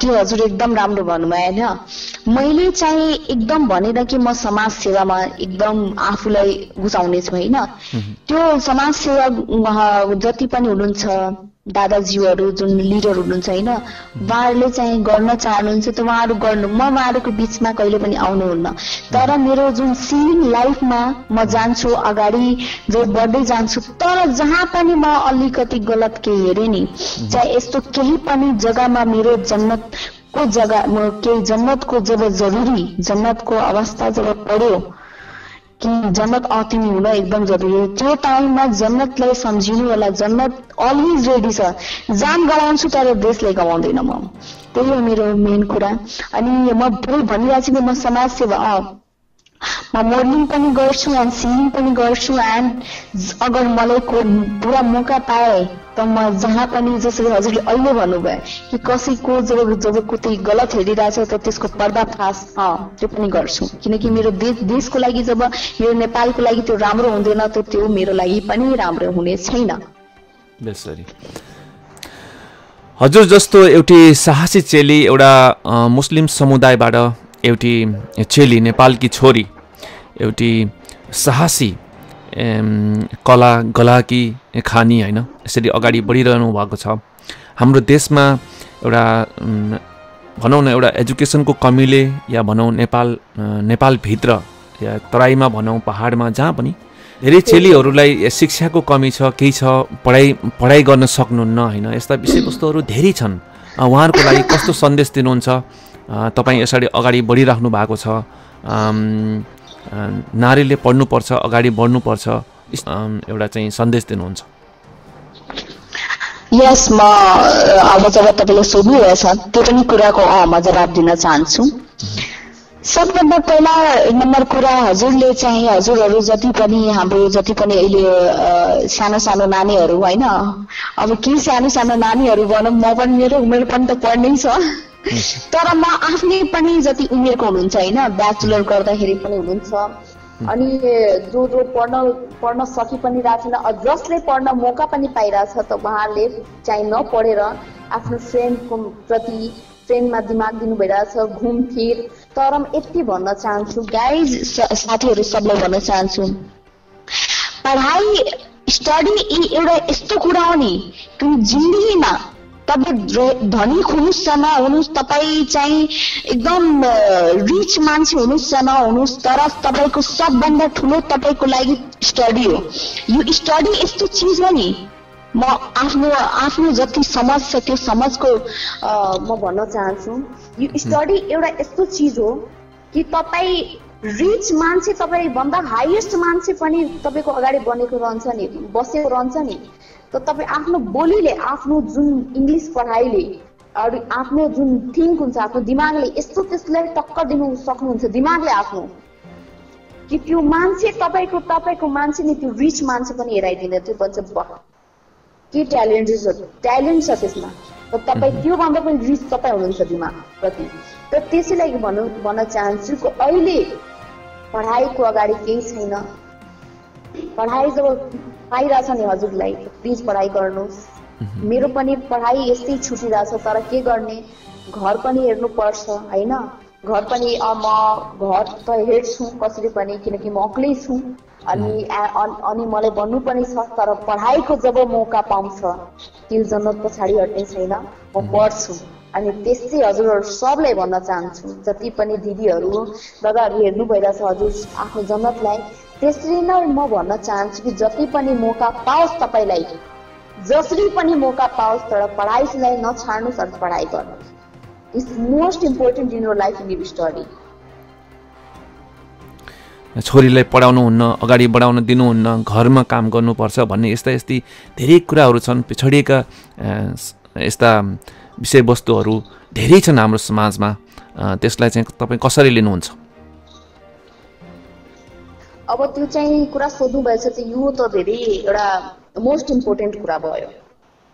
त्यो हजुर एकदम राम्रो भन्नुभयो होइन। मैले चाहिँ एकदम भनेन कि म समाज सेवामा एकदम आफूलाई घुसाउने छु होइन त्यो समाज सेवा जति पनि हुनुहुन्छ दादाज्यूहरू जुन लिडर हुनुहुन्छ होइन उहाँहरूले चाहिँ गर्न चाहनुहुन्छ त उहाँहरू गर्नु म उहाँहरूको बिचमा कहिले पनि आउनुहुन्न तर मेरो जुन सिङ्गिङ लाइफमा म जान्छु अगाडि जो बढ्दै जान्छु तर जहाँ पनि म अलिकति गलत केही हेरेँ नि चाहे यस्तो केही पनि जग्गामा मेरो जन्नतको जग्गा म केही जन्नतको जब जरुरी जन्नतको अवस्था जब पढ्यो कि जन्नत अतिमी हुन एकदम जरुरी हो। त्यो टाइममा जन्नतलाई सम्झिनु होला। जन्नत अलवेज रेडी छ। जान गराउँछु तर देशलाई गवाउँदैन म। त्यही हो मेरो मेन कुरा। अनि म भनिरहेको छु कि म समाज सेवा म मोडलिङ पनि गर्छु एन्ड सिङ्गिङ पनि गर्छु एन्ड अगर मलाई को पुरा मौका पाए त म जहाँ पनि जसरी हजुरले अहिले भन्नुभयो कि कसैको जब जब कतै गलत हेरिरहेछ त त्यसको पर्दाफास त्यो पनि गर्छु किनकि मेरो देश देशको लागि जब मेरो नेपालको लागि त्यो राम्रो हुँदैन त त्यो मेरो लागि पनि राम्रो हुने छैन हजुर जस्तो एउटी साहसी चेली एउटा मुस्लिम समुदायबाट एउटी चेली नेपालकी छोरी एउटी साहसी कला गलाकी खानी होइन? यसरी अगाडि बढिरहनु भएको छ। हाम्रो देशमा एउटा भनौँ न एउटा एजुकेसनको कमीले या भनौँ नेपाल नेपालभित्र या तराईमा भनौँ पहाडमा जहाँ पनि धेरै चेलीहरूलाई शिक्षाको कमी छ केही छ पढाइ पढाइ गर्न सक्नुहुन्न होइन? यस्ता विषयवस्तुहरू धेरै छन्। उहाँहरूको लागि कस्तो सन्देश दिनुहुन्छ? तपाईँ यसरी अगाडि बढिराख्नु भएको छ। नारीले पढ्नुपर्छ अगाडि बढ्नुपर्छ एउटा चाहिँ सन्देश दिनुहुन्छ। यस म अब जब तपाईँले सोध्नुभएछ त्यो पनि कुराको म जवाब दिन चाहन्छु। सबभन्दा पहिला नम्बर कुरा हजुरले चाहिँ हजुरहरू जति पनि हाम्रो जति पनि अहिले सानो सानो नानीहरू होइन? अब के सानो सानो नानीहरू भनौँ म पनि मेरो उमेर पनि त पढ्नै छ। तर म आफ्नै पनि जति उमेरको हुनुहुन्छ होइन? ब्याचलर गर्दाखेरि पनि हुनुहुन्छ। अनि जो जो पढ्न पढ्न सकि पनि रहेको छैन अ, जसले पढ्न मौका पनि पाइरहेछ त उहाँहरूले चाहिँ नपढेर आफ्नो फ्रेन्डको प्रति फ्रेन्डमा दिमाग दिनु भइरहेछ घुमफिर। तर म यति भन्न चाहन्छु गाइज साथीहरू सबलाई भन्न चाहन्छु। पढाइ स्टडी एउटा यस्तो कुरा हो नि जिन्दगीमा तपाईँ धनी हुनुहोस् या नहुनुहोस् तपाईँ चाहिँ एकदम रिच मान्छे होस् या नहुनुहोस् तर तपाईँको सबभन्दा ठुलो तपाईँको लागि स्टडी हो। यो स्टडी यस्तो चिज हो नि। म आफ्नो आफ्नो जति समझ छ त्यो समझको अ, म भन्न चाहन्छु। यो स्टडी एउटा यस्तो चिज हो कि तपाईँ रिच मान्छे तपाईँभन्दा हाइएस्ट मान्छे पनि तपाईँको अगाडि बनेको रहन्छ नि बसेको रहन्छ नि। त तपाईँ आफ्नो बोलीले आफ्नो जुन इङ्ग्लिस पढाइले अरू आफ्नो जुन थिङ्क हुन्छ आफ्नो दिमागले यस्तो त्यसलाई टक्कर दिनु सक्नुहुन्छ दिमागले आफ्नो। कि त्यो मान्छे तपाईँको तपाईँको मान्छे नि त्यो रिच मान्छे पनि हेराइदिँदैन त्यो भन्छ "वाह, के ट्यालेन्ट छ ट्यालेन्ट छ त्यसमा। र तपाईँ त्योभन्दा पनि रिच तपाईँ हुनुहुन्छ दिमाग प्रति र त्यसैलाई भन्न भन्न चाहन्छु कि अहिले पढाइको अगाडि केही छैन। पढाइ जब पाइरहेछ नि हजुरलाई। प्लिज पढाइ गर्नुहोस्। मेरो पनि पढाइ यस्तै छुटिरहेछ तर के गर्ने? घर पनि हेर्नु पर्छ होइन? घर पनि म घर त हेर्छु कसरी पनि किनकि म एक्लै छु। अनि अन- मलाई भन्नु पनि छ तर पढाइको जब मौका पाउँछ त्यो जन्नत पछाडि हट्ने छैन। म पढ्छु। अनि त्यस्तै हजुरहरू सबलाई भन्न चाहन्छु जति पनि दिदीहरू दादाहरू हेर्नु भइरहेछ हजुर आफ्नो जन्नतलाई। त्यसरी नै म भन्न चाहन्छु कि जति पनि मौका पाओस् तपाईँलाई जसरी पनि मौका पाओस् तर पढाइलाई नछाड्नुहोस् अनि पढाइ गर्नुहोस् it's most important in life in study छोरीलाई पढाउनुहुन्न अगाडि बढाउन दिनुहुन्न घरमा काम गर्नुपर्छ भन्ने यस्ता यस्ती धेरै कुराहरू छन्। पिछडिएका यस्ता विषयवस्तुहरू धेरै छन् हाम्रो समाजमा। त्यसलाई चाहिँ तपाईँ कसरी लिनुहुन्छ? अब त्यो चाहिँ कुरा सोध्नु भएछ त यो त धेरै एउटा मोस्ट इम्पोर्टेन्ट कुरा भयो।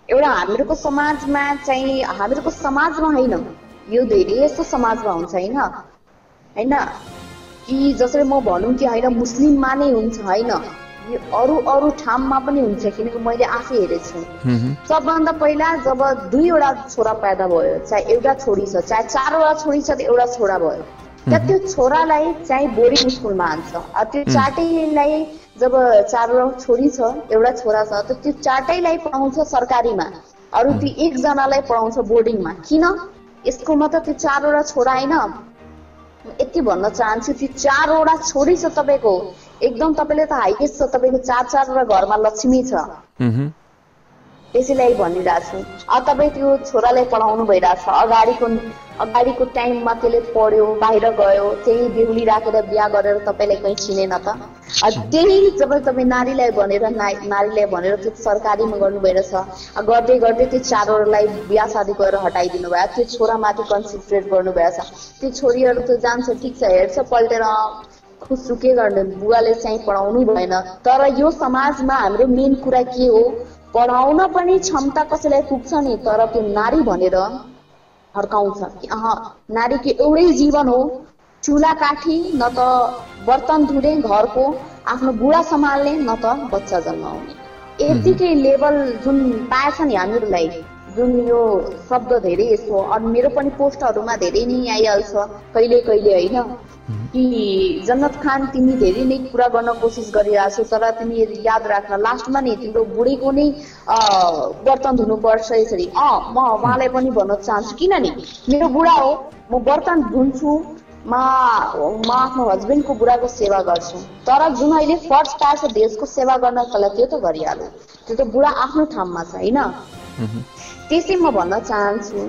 एउटा हामीहरूको समाजमा चाहिँ हामीहरूको समाजमा होइन यो धेरै यस्तो समाजमा हुन्छ होइन। होइन? कि जसरी म भनौँ कि होइन मुस्लिममा नै हुन्छ होइन। यो अरू अरू ठाउँमा पनि हुन्छ किनकि मैले आफै हेरेको छु। सबभन्दा पहिला जब दुईवटा छोरा पैदा भयो चाहे एउटा छोरी छ चाहे चारवटा छोरी छ त एउटा छोरा भयो। त त्यो छोरालाई चाहिँ बोर्डिङ स्कुलमा हान्छ त्यो चारटैलाई जब चारवटा छोरी छ एउटा छोरा छ त त्यो चारटैलाई पढाउँछ सरकारीमा। अरू त्यो एकजनालाई पढाउँछ बोर्डिङमा। किन? यसको मतलब त्यो चारवटा छोरा होइन। यति भन्न चाहन्छु त्यो चारवटा छोरी छ तपाईँको। एकदम तपाईँले त हाइएस्ट छ तपाईँको चार चारवटा घरमा लक्ष्मी छ। त्यसैलाई भनिरहेको छु अब तपाईँ त्यो छोरालाई पढाउनु भइरहेछ। अगाडिको अगाडिको टाइममा त्यसले पढ्यो बाहिर गयो त्यही बेहुली राखेर बिहा गरेर तपाईँलाई कहीँ चिनेन त। त्यही जब तपाईँ नारीलाई भनेर ना- नारीलाई भनेर त्यो सरकारीमा गर्नु भइरहेछ गर्दै गर्दै त्यो चारवटालाई बिहा शादी गरेर हटाइदिनु भयो त्यो छोरामाथि कन्सन्ट्रेट गर्नु भएछ त्यो छोरीहरू त जान्छ ठिक छ हेर्छ पल्टेर खुसु के गर्ने बुवाले चाहिँ पढाउनु भएन। तर यो समाजमा हाम्रो मेन कुरा के हो? पढाउन पनि क्षमता कसैलाई पुग्छ नि तर त्यो नारी भनेर हर्काउँछ कि अह नारीको एउटै जीवन हो। चुला काठी न त बर्तन धुने घरको आफ्नो बुढा सम्हाल्ने न त बच्चा जन्माउने। यतिकै लेभल जुन पाएछ नि हामीहरूलाई जुन यो शब्द धेरै यस्तो अनि मेरो पनि पोस्टहरूमा धेरै नै आइहाल्छ। कहिले कहिले होइन? कि जन्नत खान तिमी धेरै नै कुरा गर्न कोसिस गरिरहेछौ तर तिमी याद राख्न लास्टमा नि तिम्रो बुढीको नै अँ, बर्तन धुनुपर्छ यसरी। अँ म उहाँलाई पनि भन्न चाहन्छु। किनभने मेरो बुढा हो म बर्तन धुन्छु म म आफ्नो हस्बेन्डको बुढाको सेवा गर्छु। तर जुन अहिले फर्स्ट पाएछ देशको सेवा गर्नको लागि त्यो त गरिहाल्यो त्यो त बुढा आफ्नो ठाउँमा छ होइन? त्यसै म भन्न चाहन्छु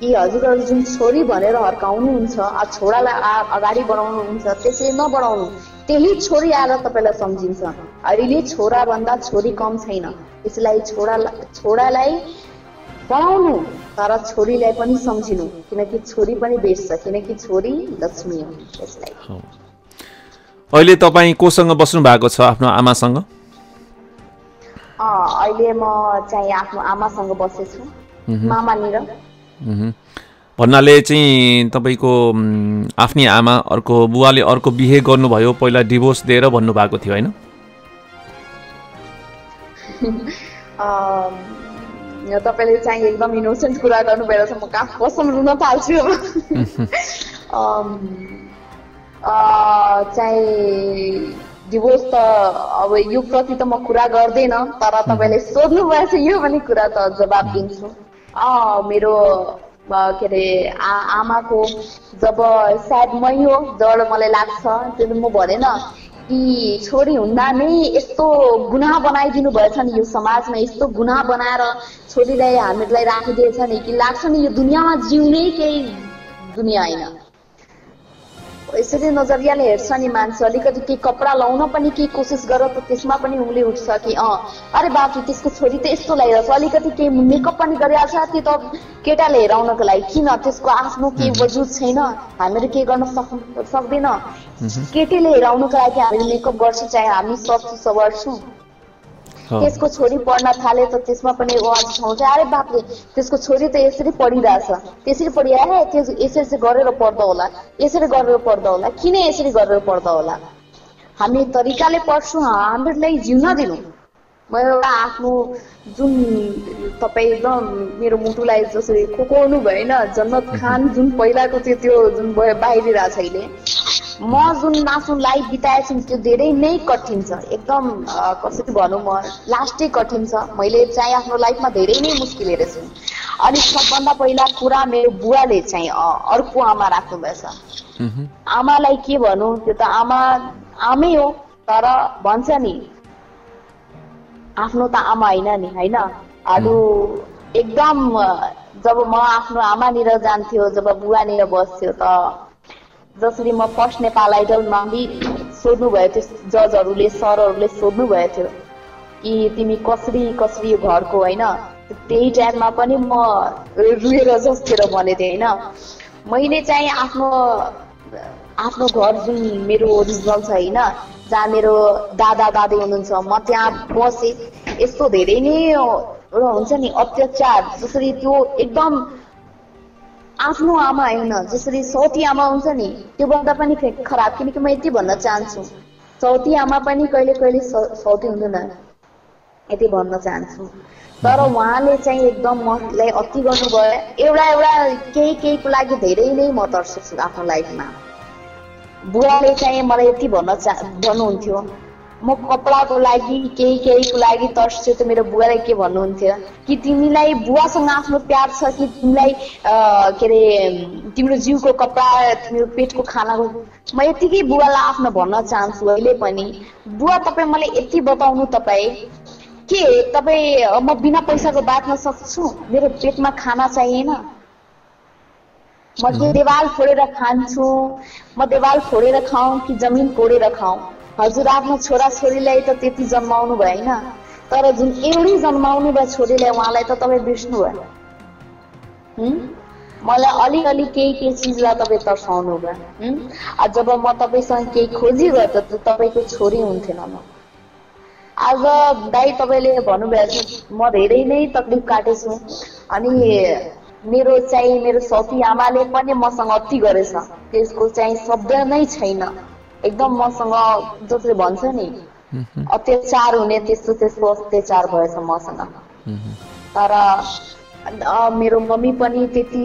कि हजुरहरू जुन छोरी भनेर हर्काउनुहुन्छ छोरालाई आ- अगाडि बढाउनुहुन्छ त्यसरी नबढाउनु। त्यही छोरी आएर तपाईँलाई सम्झिन्छ। अहिले छोराभन्दा छोरी कम छैन। यसलाई छोरा छोरालाई पढाउनु तर छोरीलाई पनि सम्झिनु। किनकि छोरी पनि बेच्छ किनकि छोरी लक्ष्मी हो त्यसलाई। अहिले तपाईँ कोसँग बस्नु भएको छ आफ्नो आमासँग? अहिले म चाहिँ आफ्नो आमासँग बसेछु। मामानिर। मह्म। भन्नाले चाहिँ तपाईँको आफ्नै आमा अर्को बुवाले अर्को बिहे गर्नुभयो पहिला डिभोर्स दिएर भन्नुभएको थियो होइन? <laughs> तपाईँले चाहिँ एकदम इनोसेन्ट कुरा गर्नुभएर चाहिँ म कहाँ कसम रुन थाल्छु अब। <laughs> चाहिँ डिभोर्स त अब यो प्रति त म कुरा गर्दैन तर तपाईँले सोध्नु भएछ यो पनि कुरा त जवाब दिन्छु। मेरो के अरे आमाको जब सायद मै हो जब मलाई लाग्छ त्यो म भनेन कि छोरी हुँदा नै यस्तो गुनाह बनाइदिनु भएछ नि यो समाजमा यस्तो गुनाह बनाएर छोरीलाई हामीलाई राखिदिएछ नि। कि लाग्छ नि यो दुनियाँमा जिउनै केही दुनियाँ होइन। यसरी नजरियाले हेर्छ नि मान्छे। अलिकति केही कपडा लाउन पनि केही कोसिस गर त त्यसमा पनि उनले उठ्छ कि अँ। अरे बाबु त्यसको छोरी त यस्तो लगाइरहेछ अलिकति केही मेकअप पनि गरिहाल्छ त्यो त केटाले हेराउनको लागि किन? त्यसको आफ्नो केही वजुद छैन। हामीहरू केही गर्न सक् सक्दैन। केटीले हेराउनुको लागि हामीले मेकअप गर्छौँ चाहे हामी सक्छौँ सवर्छौँ। त्यसको छोरी पढ्न थाले त त्यसमा पनि आवाज उठाउँछ अरे बापले त्यसको छोरी त यसरी पढिरहेछ। त्यसरी पढिआए त्यो यसरी चाहिँ गरेर पढ्दा होला। यसरी गरेर पढ्दा होला। किन यसरी गरेर पढ्दा होला? हामी तरिकाले पढ्छौँ हामीहरूलाई जिउन दिनु। म एउटा आफ्नो जुन तपाईँ एकदम मेरो मुटुलाई जसरी खोकाउनु होइन जन्नत खान जुन पहिलाको थियो त्यो जुन बाहिरिरहेछ अहिले। म जुन आफ्नो लाइफ बिताएछु त्यो धेरै नै कठिन छ। एकदम कसरी भनौँ म लास्टै कठिन छ। मैले चाहिँ आफ्नो लाइफमा धेरै नै मुस्किल हेरेछु अनि सबभन्दा पहिला कुरा मेरो बुवाले चाहिँ अर्को आमा राख्नुभएछ। आमालाई के भनौँ त्यो त आमा आमै हो तर भन्छ नि आफ्नो त आमा होइन नि होइन? अरू एकदम जब म आफ्नो आमानिर जान्थ्यो जब बुवानिर बस्थ्यो त जसरी म फर्स्ट नेपाल आइडलमा पनि सोध्नु भयो थियो जजहरूले सरहरूले सोध्नु भयो थियो कि तिमी कसरी कसरी घरको होइन? त्यही टाइममा पनि म रुएर जस्तेर भनेको थिएँ होइन? मैले चाहिँ आफ्नो आफ्नो घर जुन मेरो ओरिजिनल छ होइन? जहाँ मेरो दादा दादी हुनुहुन्छ म त्यहाँ बसेँ। यस्तो धेरै नै हुन्छ नि अत्याचार। जसरी त्यो एकदम आफ्नो आमा होइन जसरी सौती आमा हुन्छ नि त्योभन्दा पनि खराब किनकि म यति भन्न चाहन्छु। सौती आमा पनि कहिले कहिले सौती हुँदैन यति भन्न चाहन्छु। तर उहाँले चाहिँ एकदम मलाई अति गर्नुभयो। एउटा एउटा केही केहीको लागि धेरै नै म तर्सेछु आफ्नो लाइफमा। बुवाले चाहिँ मलाई यति भन्न चा भन्नुहुन्थ्यो। म कपडाको लागि केही केहीको लागि तर्स्छु त मेरो बुवाले के भन्नुहुन्थ्यो? कि तिमीलाई बुवासँग आफ्नो प्यार छ कि तिमीलाई के अरे तिम्रो जिउको कपडा तिम्रो पेटको खानाको म यतिकै बुवालाई आफ्नो भन्न चाहन्छु अहिले पनि। बुवा तपाईँ मलाई यति बताउनु तपाईँ के तपाईँ म बिना पैसाको बाँच्न सक्छु? मेरो पेटमा खाना चाहिएन। म देवाल फोडेर खान्छु। म देवाल फोडेर खाऊँ कि जमिन कोडेर खाऊँ? हजुर आफ्नो छोरा छोरीलाई त त्यति जन्माउनु भयो होइन तर जुन एउटै जन्माउनु भयो छोरीलाई उहाँलाई त तपाईँ बिर्स्नु भयो? मलाई अलिअलि केही केही चिजलाई तपाईँ तर्साउनु भयो। जब म तपाईँसँग केही खोजी गर्दा त तपाईँको छोरी हुन्थेन म। आज दाई तपाईँले भन्नुभएको म धेरै नै तकलिफ काटेछु अनि मेरो चाहिँ मेरो सती आमाले पनि मसँग अति गरेछ। त्यसको चाहिँ शब्द नै छैन। एकदम मसँग जसले भन्छ नि अत्याचार हुने त्यस्तो त्यस्तो अत्याचार भएछ मसँग तर मेरो मम्मी पनि त्यति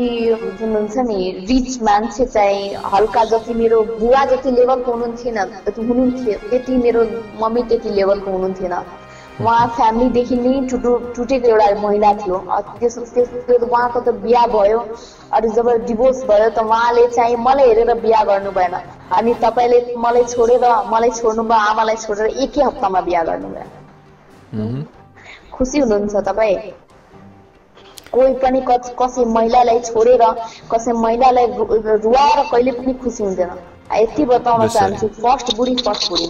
जुन हुन्छ नि रिच मान्छे चाहिँ हल्का जति मेरो बुवा जति लेभलको हुनुहुन्थेन हुनुहुन्थ्यो त्यति मेरो मम्मी त्यति लेभलको हुनुहुन्थेन उहाँ फ्यामिलीदेखि नै टुटु टुटेको एउटा महिला थियो त्यस उहाँको त बिहा भयो अनि जब डिभोर्स भयो त उहाँले चाहिँ मलाई हेरेर बिहा गर्नु भएन अनि तपाईँले मलाई छोडेर मलाई छोड्नु भयो आमालाई छोडेर एकै हप्तामा बिहा गर्नुभयो मह्म। खुसी हुनुहुन्छ तपाईँ कोही पनि कस- कसै महिलालाई छोडेर कसै महिलालाई रु- रुवाएर कहिले पनि खुसी हुँदैन यति बताउन। चाहन्छु फर्स्ट बुढी फर्स्ट बुढी।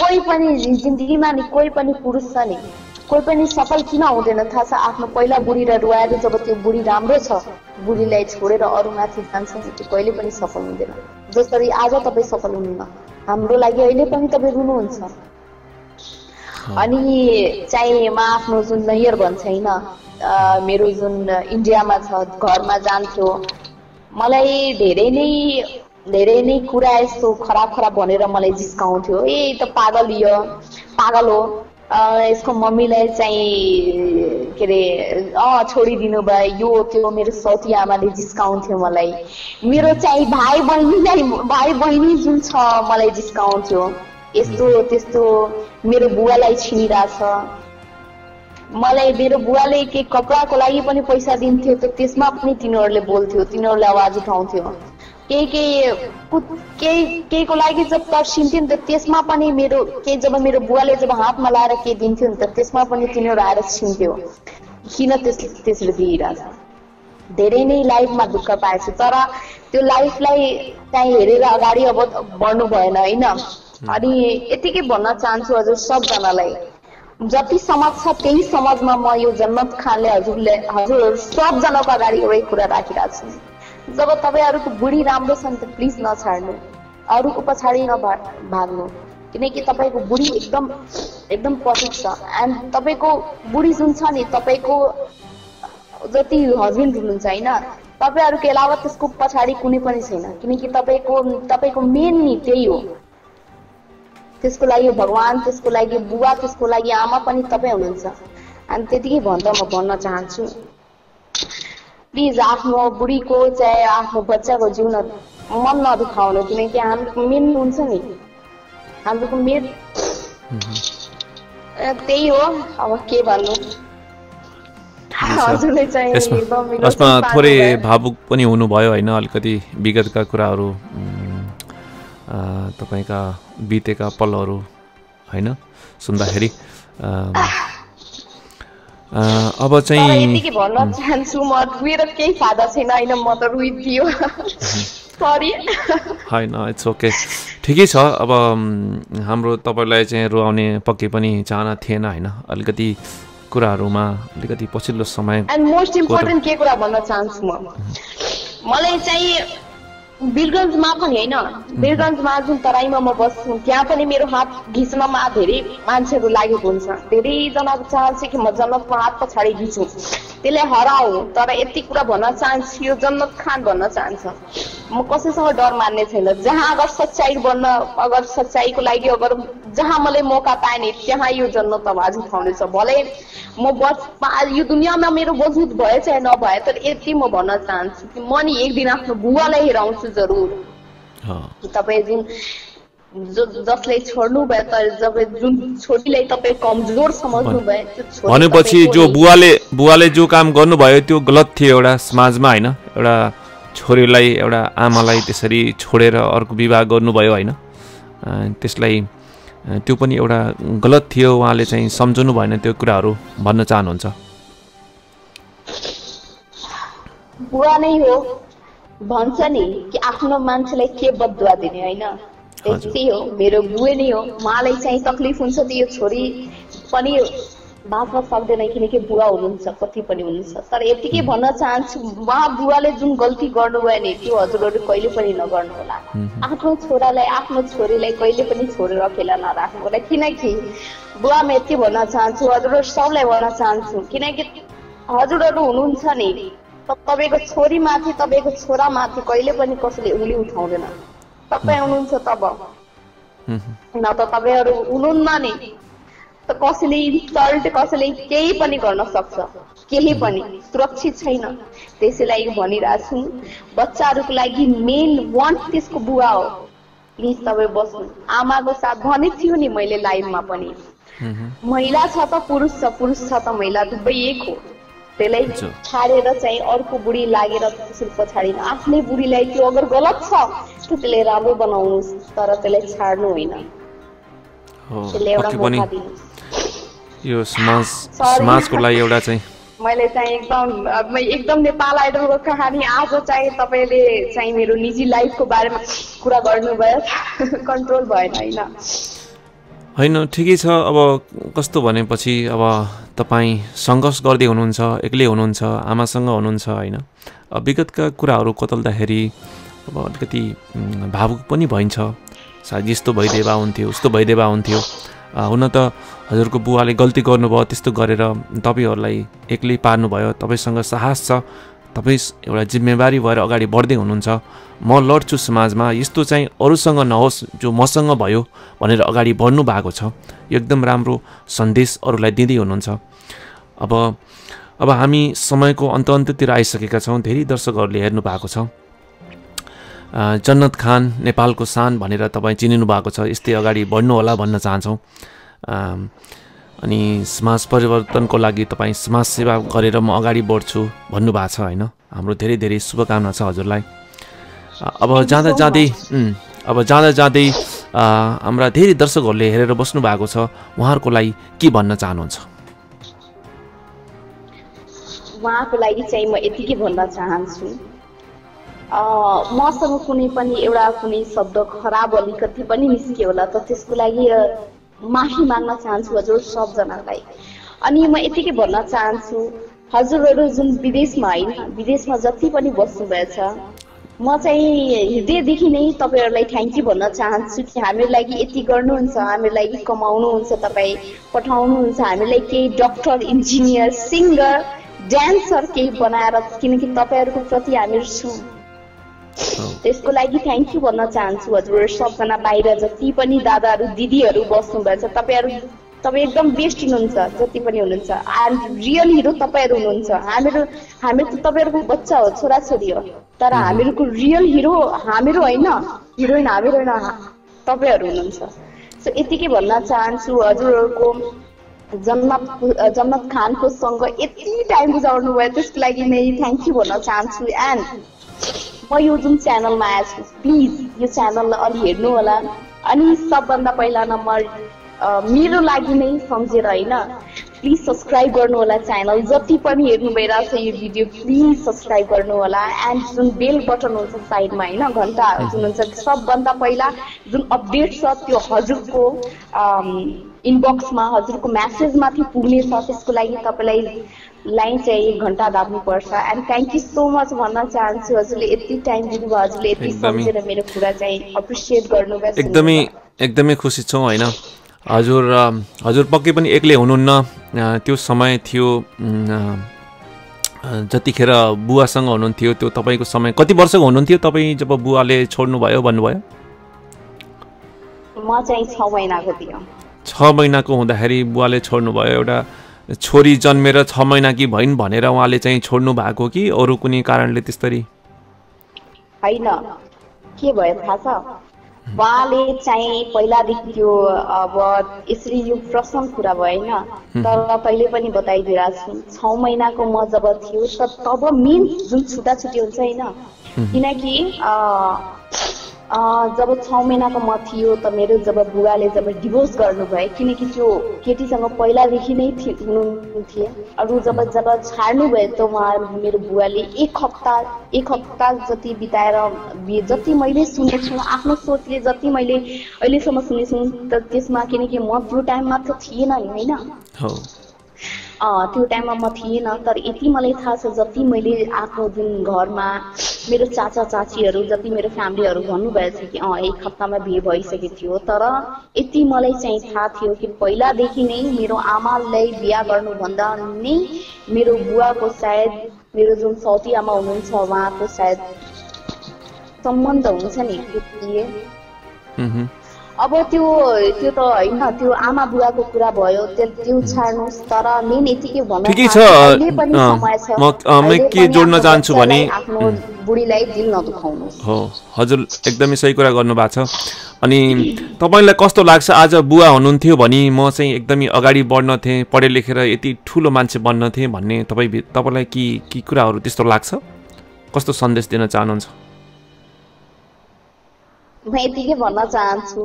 कोही पनि जिन्दगीमा नि कोही पनि पुरुष छ नि कोही पनि सफल किन हुँदैन थाहा छ आफ्नो पहिला बुढीलाई रुवाएर जब त्यो बुढी राम्रो छ बुढीलाई छोडेर अरूमाथि जान्छ नि त्यो कहिले पनि सफल हुँदैन। जसरी आज तपाईँ सफल हुनुहुन्न। हाम्रो लागि अहिले पनि तपाईँ रुनुहुन्छ। अनि चाहिँ म आफ्नो जुन नैयर भन्छ होइन मेरो जुन इन्डियामा छ घरमा जान्थ्यो। मलाई धेरै नै धेरै नै कुरा यस्तो खराब खराब भनेर मलाई जिस्काउँथ्यो। ए त पागल यो पागल हो। यसको मम्मीलाई चाहिँ के अरे अँ छोडिदिनु भयो। यो त्यो मेरो सौती आमाले जिस्काउँथ्यो मलाई। मेरो चाहिँ भाइ बहिनीलाई भाइ बहिनी जुन छ मलाई जिस्काउँथ्यो यस्तो त्यस्तो मेरो बुवालाई छिनिरहेछ। मलाई मेरो बुवाले के कपडाको लागि पनि पैसा दिन्थ्यो त त्यसमा पनि तिनीहरूले बोल्थ्यो। तिनीहरूले आवाज उठाउँथ्यो। केही केही केही केहीको लागि जब तर्सिन्थ्यो नि त त्यसमा पनि मेरो केही जब मेरो बुवाले जब हातमा लाएर केही दिन्थ्यो नि त त्यसमा पनि तिनीहरू आएर छिन्थ्यो। किन त्यस त्यसरी दिइरहेछ धेरै नै लाइफमा दुःख पाएछु तर त्यो लाइफलाई चाहिँ हेरेर अगाडि अब बढ्नु भएन होइन? अनि यतिकै भन्न चाहन्छु हजुर सबजनालाई। जति समाज छ त्यही समाजमा म यो जन्नत खानले हजुरले हजुरहरू सबजनाको अगाडि एउटै कुरा राखिरहेको छु। जब तपाईँहरूको बुढी राम्रो छ नि त प्लिज नछाड्नु। अरूको पछाडि नभा भाग्नु। किनकि तपाईँको बुढी एकदम एकदम पर्फेक्ट छ एन्ड तपाईँको बुढी जुन छ नि तपाईँको जति हस्बेन्ड हुनुहुन्छ होइन? तपाईँहरूको अलावा त्यसको पछाडि कुनै पनि छैन। किनकि तपाईँको तपाईँको मेन नि त्यही हो। त्यसको लागि भगवान् त्यसको लागि बुवा त्यसको लागि आमा पनि तपाईँ हुनुहुन्छ। अनि त्यतिकै भन्दा म भन्न चाहन्छु प्लिज आफ्नो बुढीको चाहे आफ्नो बच्चाको जीवन मन नदुखाउनु किनकि हाम्रो मेन हुन्छ नि। हाम्रो मेन त्यही हो। अब के भन्नु? यसमा थोरै। भावुक पनि हुनुभयो होइन अलिकति विगतका कुराहरू तपाईँका बितेका पलहरू होइन? सुन्दाखेरि अब चाहिँ यतिकै भन्न चाहन्छु म मेरो केही फाइदा छैन होइन म त रुइदियो सरी होइन इट्स ओके ठिकै छ अब हाम्रो तपाईँलाई चाहिँ रुवाउने पक्कै पनि चाहना थिएन होइन? अलिकति कुराहरूमा अलिकति पछिल्लो समय एन्ड मोस्ट इम्पोर्टेन्ट के कुरा भन्न चाहन्छु म? मलाई चाहिँ वीरगन्जमा पनि होइन? वीरगन्जमा जुन तराईमा म बस्छु। त्यहाँ पनि मेरो हात घिच्नमा धेरै मान्छेहरू लागेको हुन्छ। धेरैजनाको चाहन्छ कि म जन्नतको हात पछाडि घिचौँ। त्यसलाई हराऊ तर यति कुरा भन्न चाहन्छु यो जन्नत खान भन्न चाहन्छ। म कसैसँग डर मान्ने छैन। जहाँ अगर सच्चाइ बन्न अगर सच्चाइको लागि अगर जहाँ मलाई मौका पाएँ नि त्यहाँ यो जन्नत आवाज उठाउनेछ। भले म पा- यो दुनियाँमा मेरो वजुद भए चाहे नभए तर यति म भन्न चाहन्छु कि म नि एक दिन आफ्नो बुवालाई हेराउँछु जरुर। अँ, कि तपाईँ जुन जसले छोड्नु भयो तर जब जुन छोरीलाई तपाईँ कमजोर सम्झनु भयो त्यो भनेपछि जो बुवाले बुवाले जो काम गर्नुभयो त्यो गलत थियो एउटा समाजमा होइन? एउटा छोरीलाई एउटा आमालाई त्यसरी छोडेर अर्को विवाह गर्नुभयो होइन? त्यसलाई त्यो पनि एउटा गलत थियो उहाँले चाहिँ सम्झनु भएन त्यो कुराहरू भन्न चाहनुहुन्छ। बुवा नै हो। भन्छ नि कि आफ्नो मान्छेलाई के बदुवा दिने होइन? त्यस्तै हो। मेरो बुवे नै हो। उहाँलाई चाहिँ तक्लिफ हुन्छ त यो छोरी पनि बाँच्न सक्दैन किनकि बुवा हुनुहुन्छ कति पनि हुनुहुन्छ। तर यतिकै भन्न चाहन्छु उहाँ बुवाले जुन गल्ती गर्नुभयो नि त्यो हजुरहरू कहिले पनि नगर्नु होला। आफ्नो छोरालाई आफ्नो छोरीलाई कहिले पनि छोडेर अकेला नराख्नु होला। किनकि बुवा म यति भन्न चाहन्छु हजुरहरू सबलाई भन्न चाहन्छु। किनकि हजुरहरू हुनुहुन्छ नि तपाईँको छोरीमाथि तपाईँको छोरामाथि कहिले पनि कसैले उङ्ली उठाउँदैन। तपाईँ हुनुहुन्छ तब। न त तपाईँहरू हुनुहुन्न नि। त कसैले इन्सल्ट कसैले केही पनि गर्न सक्छ। केही पनि सुरक्षित छैन। त्यसैलाई भनिरहेको छु बच्चाहरूको लागि मेन वान त्यसको बुवा हो। प्लिज तपाईँ बस्नु। आमाको साथ भनेको थियो नि मैले लाइभमा पनि। महिला छ त पुरुष छ पुरुष छ त महिला दुवै एक हो। त्यसलाई। छाडेर चाहिँ अर्को बुढी लागेर त्यसरी पछाडि आफ्नै बुढीलाई त्यो अगर गलत छ त त्यसलाई राम्रो बनाउनुहोस् तर त्यसलाई छाड्नु होइन। यो समाज. समाजको लागि एउटा चाहिँ मैले चाहिँ एकदम एकदम नेपाल आइडलको कहानी आज चाहिँ तपाईँले चाहिँ मेरो निजी लाइफको बारेमा कुरा गर्नुभयो। <laughs> कन्ट्रोल भएन होइन। होइन ठिकै छ। अब कस्तो भनेपछि अब तपाईँ सङ्घर्ष गर्दै हुनुहुन्छ एक्लै हुनुहुन्छ आमासँग हुनुहुन्छ होइन। विगतका कुराहरू कतल्दाखेरि अब अलिकति भावुक पनि भइन्छ। सायद यस्तो भइदिए हुन्थ्यो उस्तो भइदिए हुन्थ्यो। हुन त हजुरको बुवाले गल्ती गर्नुभयो त्यस्तो गरेर तपाईँहरूलाई एक्लै पार्नुभयो तपाईँसँग साहस छ। तपाईँ एउटा जिम्मेवारी भएर अगाडि बढ्दै हुनुहुन्छ। म लड्छु समाजमा यस्तो चाहिँ अरूसँग नहोस् जो मसँग भयो भनेर अगाडि बढ्नु भएको छ। एकदम राम्रो सन्देश अरूलाई दिँदै हुनुहुन्छ। अब अब हामी समयको अन्त अन्त्यतिर आइसकेका छौँ। धेरै दर्शकहरूले हेर्नु भएको छ। जन्नत खान नेपालको सान भनेर तपाईँ चिनिनु भएको छ। यस्तै अगाडि बढ्नु होला भन्न चाहन्छौँ। अनि समाज परिवर्तनको लागि तपाईँ समाज सेवा गरेर म अगाडि बढ्छु भन्नुभएको छ होइन? हाम्रो धेरै धेरै शुभकामना छ हजुरलाई। अब जाँदा जाँदै अब जाँदा जाँदै हाम्रा धेरै दर्शकहरूले हेरेर बस्नु भएको छ उहाँहरूको लागि के भन्न चाहनुहुन्छ? उहाँको लागि चाहिँ म यतिकै भन्न चाहन्छु। मसँग कुनै पनि एउटा कुनै शब्द खराब अलिकति पनि निस्क्यो होला त त्यसको लागि माफी माग्न चाहन्छु हजुर सबजनालाई। अनि म यतिकै भन्न चाहन्छु हजुरहरू जुन विदेशमा होइन विदेशमा जति पनि बस्नुभएछ म चाहिँ हृदयदेखि नै तपाईँहरूलाई थ्याङ्क यू भन्न चाहन्छु कि हाम्रो लागि यति गर्नुहुन्छ हाम्रो लागि कमाउनुहुन्छ तपाईँ पठाउनुहुन्छ हामीलाई केही डक्टर इन्जिनियर सिङ्गर डान्सर केही बनाएर किनकि तपाईँहरूको प्रति हामीहरू त्यसको लागि थ्याङ्क यू भन्न चाहन्छु हजुर। सबजना बाहिर जति पनि दादाहरू दिदीहरू बस्नुभएछ तपाईँहरू तपाईँ एकदम बेस्ट हुनुहुन्छ जति पनि हुनुहुन्छ। रियल हिरो तपाईँहरू हुनुहुन्छ। हामीहरू हामीहरू त तपाईँहरूको बच्चा हो छोराछोरी हो। तर हामीहरूको रियल हिरो हामीहरू होइन। हिरोइन हामीहरू होइन। तपाईँहरू हुनुहुन्छ। सो यतिकै भन्न चाहन्छु हजुरहरूको जन्नत जन्नत खानको सँग यति टाइम गुजार्नु भयो त्यसको लागि नै थ्याङ्क यू भन्न चाहन्छु। एन्ड म यो जुन च्यानलमा आएको छु प्लिज यो च्यानललाई अलि हेर्नु होला अनि सबभन्दा पहिला नम्बर मेरो लागि नै सम्झेर होइन प्लिज सब्सक्राइब गर्नु होला च्यानल जति पनि हेर्नु भइरहेको छ यो भिडियो प्लिज सब्सक्राइब गर्नु होला एन्ड जुन बेल बटन हुन्छ साइडमा होइन घन्टा जुन हुन्छ सबभन्दा पहिला जुन अपडेट छ त्यो हजुरको इनबक्समा हजुरको म्यासेजमाथि पुग्नेछ त्यसको लागि तपाईँलाई लाइन चाहिँ घन्टा दाब्नुपर्छ। And thank you so much भन्न चाहन्छु हजुरले यति टाइम दिनुभयो हजुरले यति। सम्झेर मेरो कुरा चाहिँ अप्रिसिएट गर्नुभयो। एकदमै एकदमै खुसी छौँ होइन? हजुर हजुर पक्कै पनि एक्लै हुनुहुन्न। त्यो समय थियो जतिखेर बुवासँग हुनुहुन्थ्यो त्यो तपाईँको समय कति वर्षको हुनुहुन्थ्यो? तपाईँ जब बुवाले छोड्नुभयो भन्नुभयो? छ महिनाको हुँदाखेरि बुवाले छोड्नुभयो। एउटा छोरी जन्मेर छ महिना कि भइन् भनेर उहाँले चाहिँ छोड्नु भएको कि अरू कुनै कारणले त्यसरी होइन। के भयो थाहा छ? उहाँले चाहिँ पहिलादेखि त्यो अब यसरी यो प्रश्न कुरा भयो होइन। तर तैँले पनि बताइदिइरहेको छु। छ महिनाको म जब थियो त तब मेन जुन छुट्टा छुट्टी हुन्छ होइन। किनकि जब छ महिनाको म थियो त मेरो जब बुवाले जब डिभोर्स गर्नुभयो किनकि त्यो केटीसँग पहिलादेखि नै थि- हुनुहुन्थे अरू जब जब छाड्नुभयो त उहाँ मेरो बुवाले एक हप्ता एक हप्ता जति बिताएर जति मैले सुनेको छु आफ्नो सोचले जति मैले अहिलेसम्म सुनेको छु त त्यसमा किनकि म त्यो टाइममा त थिएन होइन? त्यो टाइममा म थिएन तर यति मलाई थाहा छ जति मैले आफ्नो जुन घरमा मेरो चाचा चाचीहरू जति मेरो फ्यामिलीहरू भन्नुभएको थियो कि अँ एक हप्तामा बिहे भइसकेको थियो तर यति मलाई चाहिँ थाहा थियो कि पहिलादेखि नै मेरो आमालाई बिहा गर्नुभन्दा नै मेरो बुवाको सायद मेरो जुन सौती आमा हुनुहुन्छ उहाँको सायद सम्बन्ध हुन्छ नि। अब त्यो त्यो त होइन त्यो आमा बुवाको कुरा भयो त्यो त्यो छाड्नुहोस् तर मेन यतिकै भन्न ठिकै छ, म- के जोड्न चाहन्छु भने- आफ्नो बुढीलाई दिल नदुखाउनुहोस्। हो हजुर एकदमै सही कुरा गर्नुभएको छ। अनि तपाईँलाई कस्तो लाग्छ? आज बुवा हुनुहुन्थ्यो भने म चाहिँ एकदमै अगाडि बढ्न थिएँ पढे लेखेर यति ठुलो मान्छे बन्न थिएँ भन्ने तपाईँ तपाईँलाई के के कुराहरू त्यस्तो लाग्छ? कस्तो सन्देश दिन चाहनुहुन्छ? म यतिकै भन्न चाहन्छु।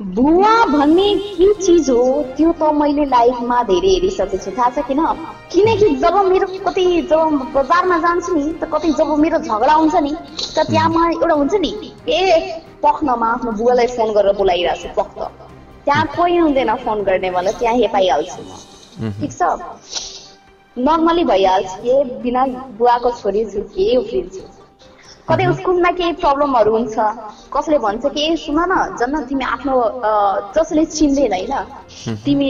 बुवा भन्ने के चिज हो त्यो त मैले लाइफमा धेरै हेरिसकेको छु थाहा छ किन? किनकि जब मेरो कति जब बजारमा जान्छु नि त कति जब मेरो झगडा हुन्छ नि त त्यहाँमा एउटा हुन्छ नि ए पख्नमा आफ्नो बुवालाई फोन गरेर बोलाइरहेको छु पख त त्यहाँ कोही हुँदैन फोन गर्ने मलाई त्यहाँ हे पाइहाल्छु म ठिक छ? नर्मली भइहाल्छ। के बिना बुवाको छोरी छु के उफ्रिन्छु। कतै स्कुलमा केही प्रब्लमहरू हुन्छ? कसले भन्छ कि ए सुन न जन्न तिमी आफ्नो जसले चिन्दैन होइन? तिमी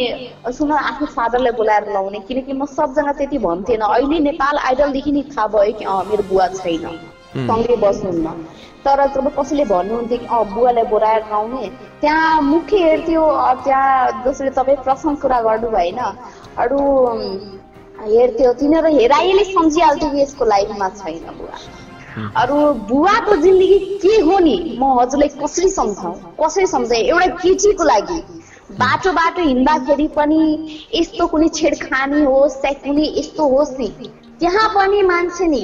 सुन आफ्नो फादरलाई बोलाएर लाउने। किनकि म सबजना त्यति भन्थेन। अहिले नेपाल आइडलदेखि नि थाहा भयो कि अँ मेरो बुवा छैन। सँगै बस्नुहुन्न। तर जब कसैले भन्नुहुन्थ्यो कि अँ बुवालाई बोलाएर लाउने त्यहाँ मुख्य हेर्थ्यो त्यहाँ जसरी तपाईँ प्रसङ्ग कुरा गर्नुभयो होइन अरू हेर्थ्यो। तिनीहरू हेराइले सम्झिहाल्थ्यो कि यसको लाइफमा छैन बुवा। अरू बुवाको जिन्दगी के हो नि? म हजुरलाई कसरी सम्झाउ? कसरी सम्झाउ एउटा केटीको लागि। बाटो बाटो हिँड्दाखेरि पनि यस्तो कुनै छेडखानी होस् चाहे कुनै यस्तो होस् नि। त्यहाँ पनि मान्छे नि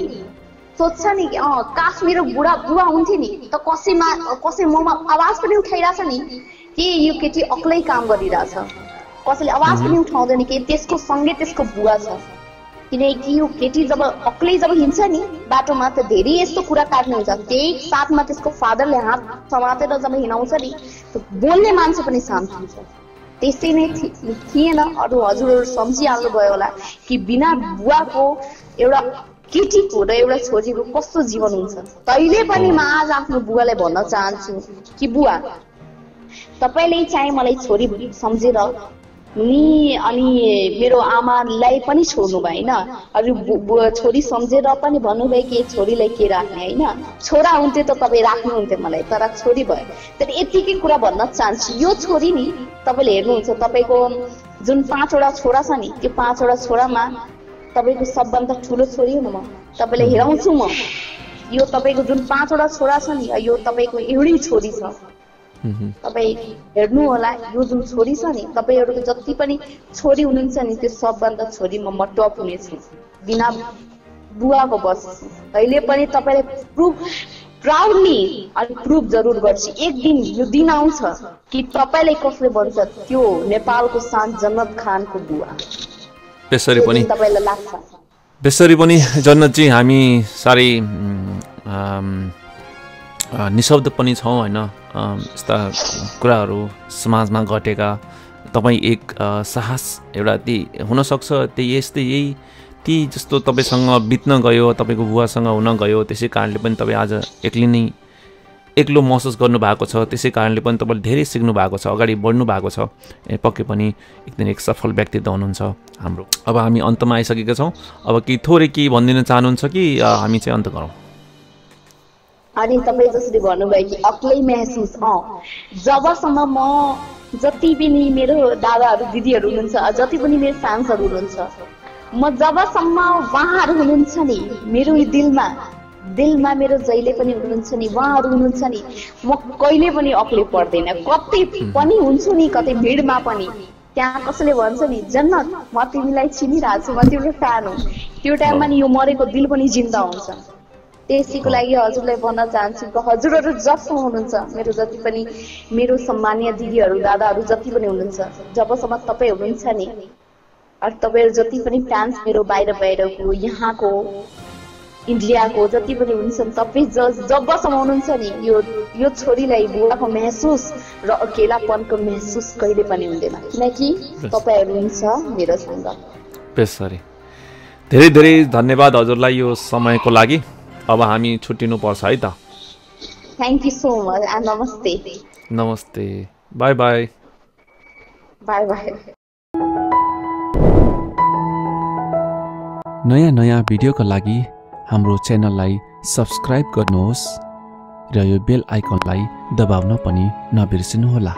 सोध्छ नि अँ काश मेरो बुढा बुवा हुन्थ्यो नि त कसैमा कसै ममा आवाज पनि उठाइरहेछ नि कि यो केटी एक्लै काम गरिरहेछ? कसैले आवाज पनि उठाउँदैन कि त्यसको सँगै त्यसको बुवा छ। किनकि यो केटी जब एक्लै जब हिँड्छ नि बाटोमा त धेरै यस्तो कुरा काट्ने हुन्छ। त्यही साथमा त्यसको फादरले हात समातेर जब हिँडाउँछ नि बोल्ने मान्छे पनि शान्त हुन्छ। त्यस्तै नै थिएन। अरू हजुरहरू सम्झिहाल्नु भयो होला कि बिना बुवाको एउटा केटीको र एउटा छोरीको कस्तो जीवन हुन्छ। तैँले पनि म आज आफ्नो बुवालाई भन्न चाहन्छु कि बुवा तपाईँले चाहिँ मलाई छोरी सम्झेर नि अनि मेरो आमालाई पनि छोड्नु भयो होइन अरू छोरी सम्झेर पनि भन्नुभयो कि छोरीलाई के राख्ने होइन? छोरा हुन्थ्यो त तपाईँ राख्नुहुन्थ्यो मलाई तर छोरी भयो। तर यतिकै कुरा भन्न चाहन्छु यो छोरी नि तपाईँले हेर्नुहुन्छ तपाईँको जुन पाँचवटा छोरा छ नि त्यो पाँचवटा छोरामा तपाईँको सबभन्दा ठुलो छोरी हो न म। तपाईँलाई हेराउँछु म। यो तपाईँको जुन पाँचवटा छोरा छ नि यो तपाईँको एउटै छोरी छ। तपाईँ हेर्नु होला यो जुन छोरी छ नि तपाईँहरूको जति पनि छोरी हुनुहुन्छ नि त्यो सबभन्दा छोरीमा म टप हुनेछु। बिना बुवाको बस्छु अहिले पनि तपाईँलाई प्रुफ प्राउडली अनि प्रुफ जरुर गर्छु। एक दिन यो दिन आउँछ कि तपाईँलाई कसले भन्छ त्यो नेपालको शान जन्नत खानको बुवा। त्यसरी त्यो पनि तपाईँलाई लाग्छ। त्यसरी पनि जन्नतजी हामी साह्रै निशब्द पनि छौँ होइन? यस्ता कुराहरू समाजमा घटेका तपाईँ एक साहस एउटा ती हुनसक्छ त्यही यस्तै यही ती जस्तो तपाईँसँग बित्न गयो तपाईँको बुवासँग हुन गयो त्यसै कारणले पनि तपाईँ आज एक्लै नै एक्लो महसुस गर्नुभएको छ त्यसै कारणले पनि तपाईँले धेरै सिक्नु भएको छ अगाडि बढ्नु भएको छ पक्कै पनि एकदिन एक सफल व्यक्तित्व हुनुहुन्छ हाम्रो। अब हामी अन्तमा आइसकेका छौँ। अब कि थोरै केही भनिदिन चाहनुहुन्छ कि हामी चाहिँ अन्त गरौँ। अनि तपाईँ जसरी भन्नुभयो कि एक्लै महसुस अँ। जबसम्म म जति पनि मेरो दादाहरू दिदीहरू हुनुहुन्छ जति पनि मेरो फ्यान्सहरू हुनुहुन्छ म जबसम्म उहाँहरू हुनुहुन्छ नि मेरो दिलमा दिलमा मेरो जहिले पनि हुनुहुन्छ नि उहाँहरू हुनुहुन्छ नि म कहिले पनि अक्लै पर्दैन। कतै पनि हुन्छु नि कतै भिडमा पनि। त्यहाँ कसैले भन्छ नि जन्नत म तिमीलाई चिनिरहेको छु म तिम्रो फ्यान हो। त्यो टाइममा नि यो मरेको दिल पनि जिन्दा हुन्छ। त्यसैको लागि हजुरलाई भन्न चाहन्छु कि हजुरहरू जबसम्म हुनुहुन्छ मेरो जति पनि मेरो सम्मानीय दिदीहरू दादाहरू जति पनि हुनुहुन्छ जबसम्म तपाईँ हुनुहुन्छ नि अरू तपाईँहरू जति पनि फ्यान्स मेरो बाहिर बाहिरको यहाँको इन्डियाको जति पनि हुनुहुन्छ तपाईँ ज जबसम्म हुनुहुन्छ नि यो यो छोरीलाई बुवाको महसुस र अकेलापनको महसुस कहिले पनि हुँदैन। किनकि तपाईँहरू हुनुहुन्छ मेरो सँग बेसरी धेरै धेरै धन्यवाद हजुरलाई यो समयको लागि। अब हामी छुट्टिनु पर्छ है त। थ्याङ्क यू सो मच नमस्ते नमस्ते। बाई बाई बाई बाई नयाँ नयाँ भिडियोका लागि हाम्रो च्यानललाई सब्सक्राइब गर्नुहोस् र यो बेल आइकनलाई दबाउन पनि नबिर्सिनुहोला।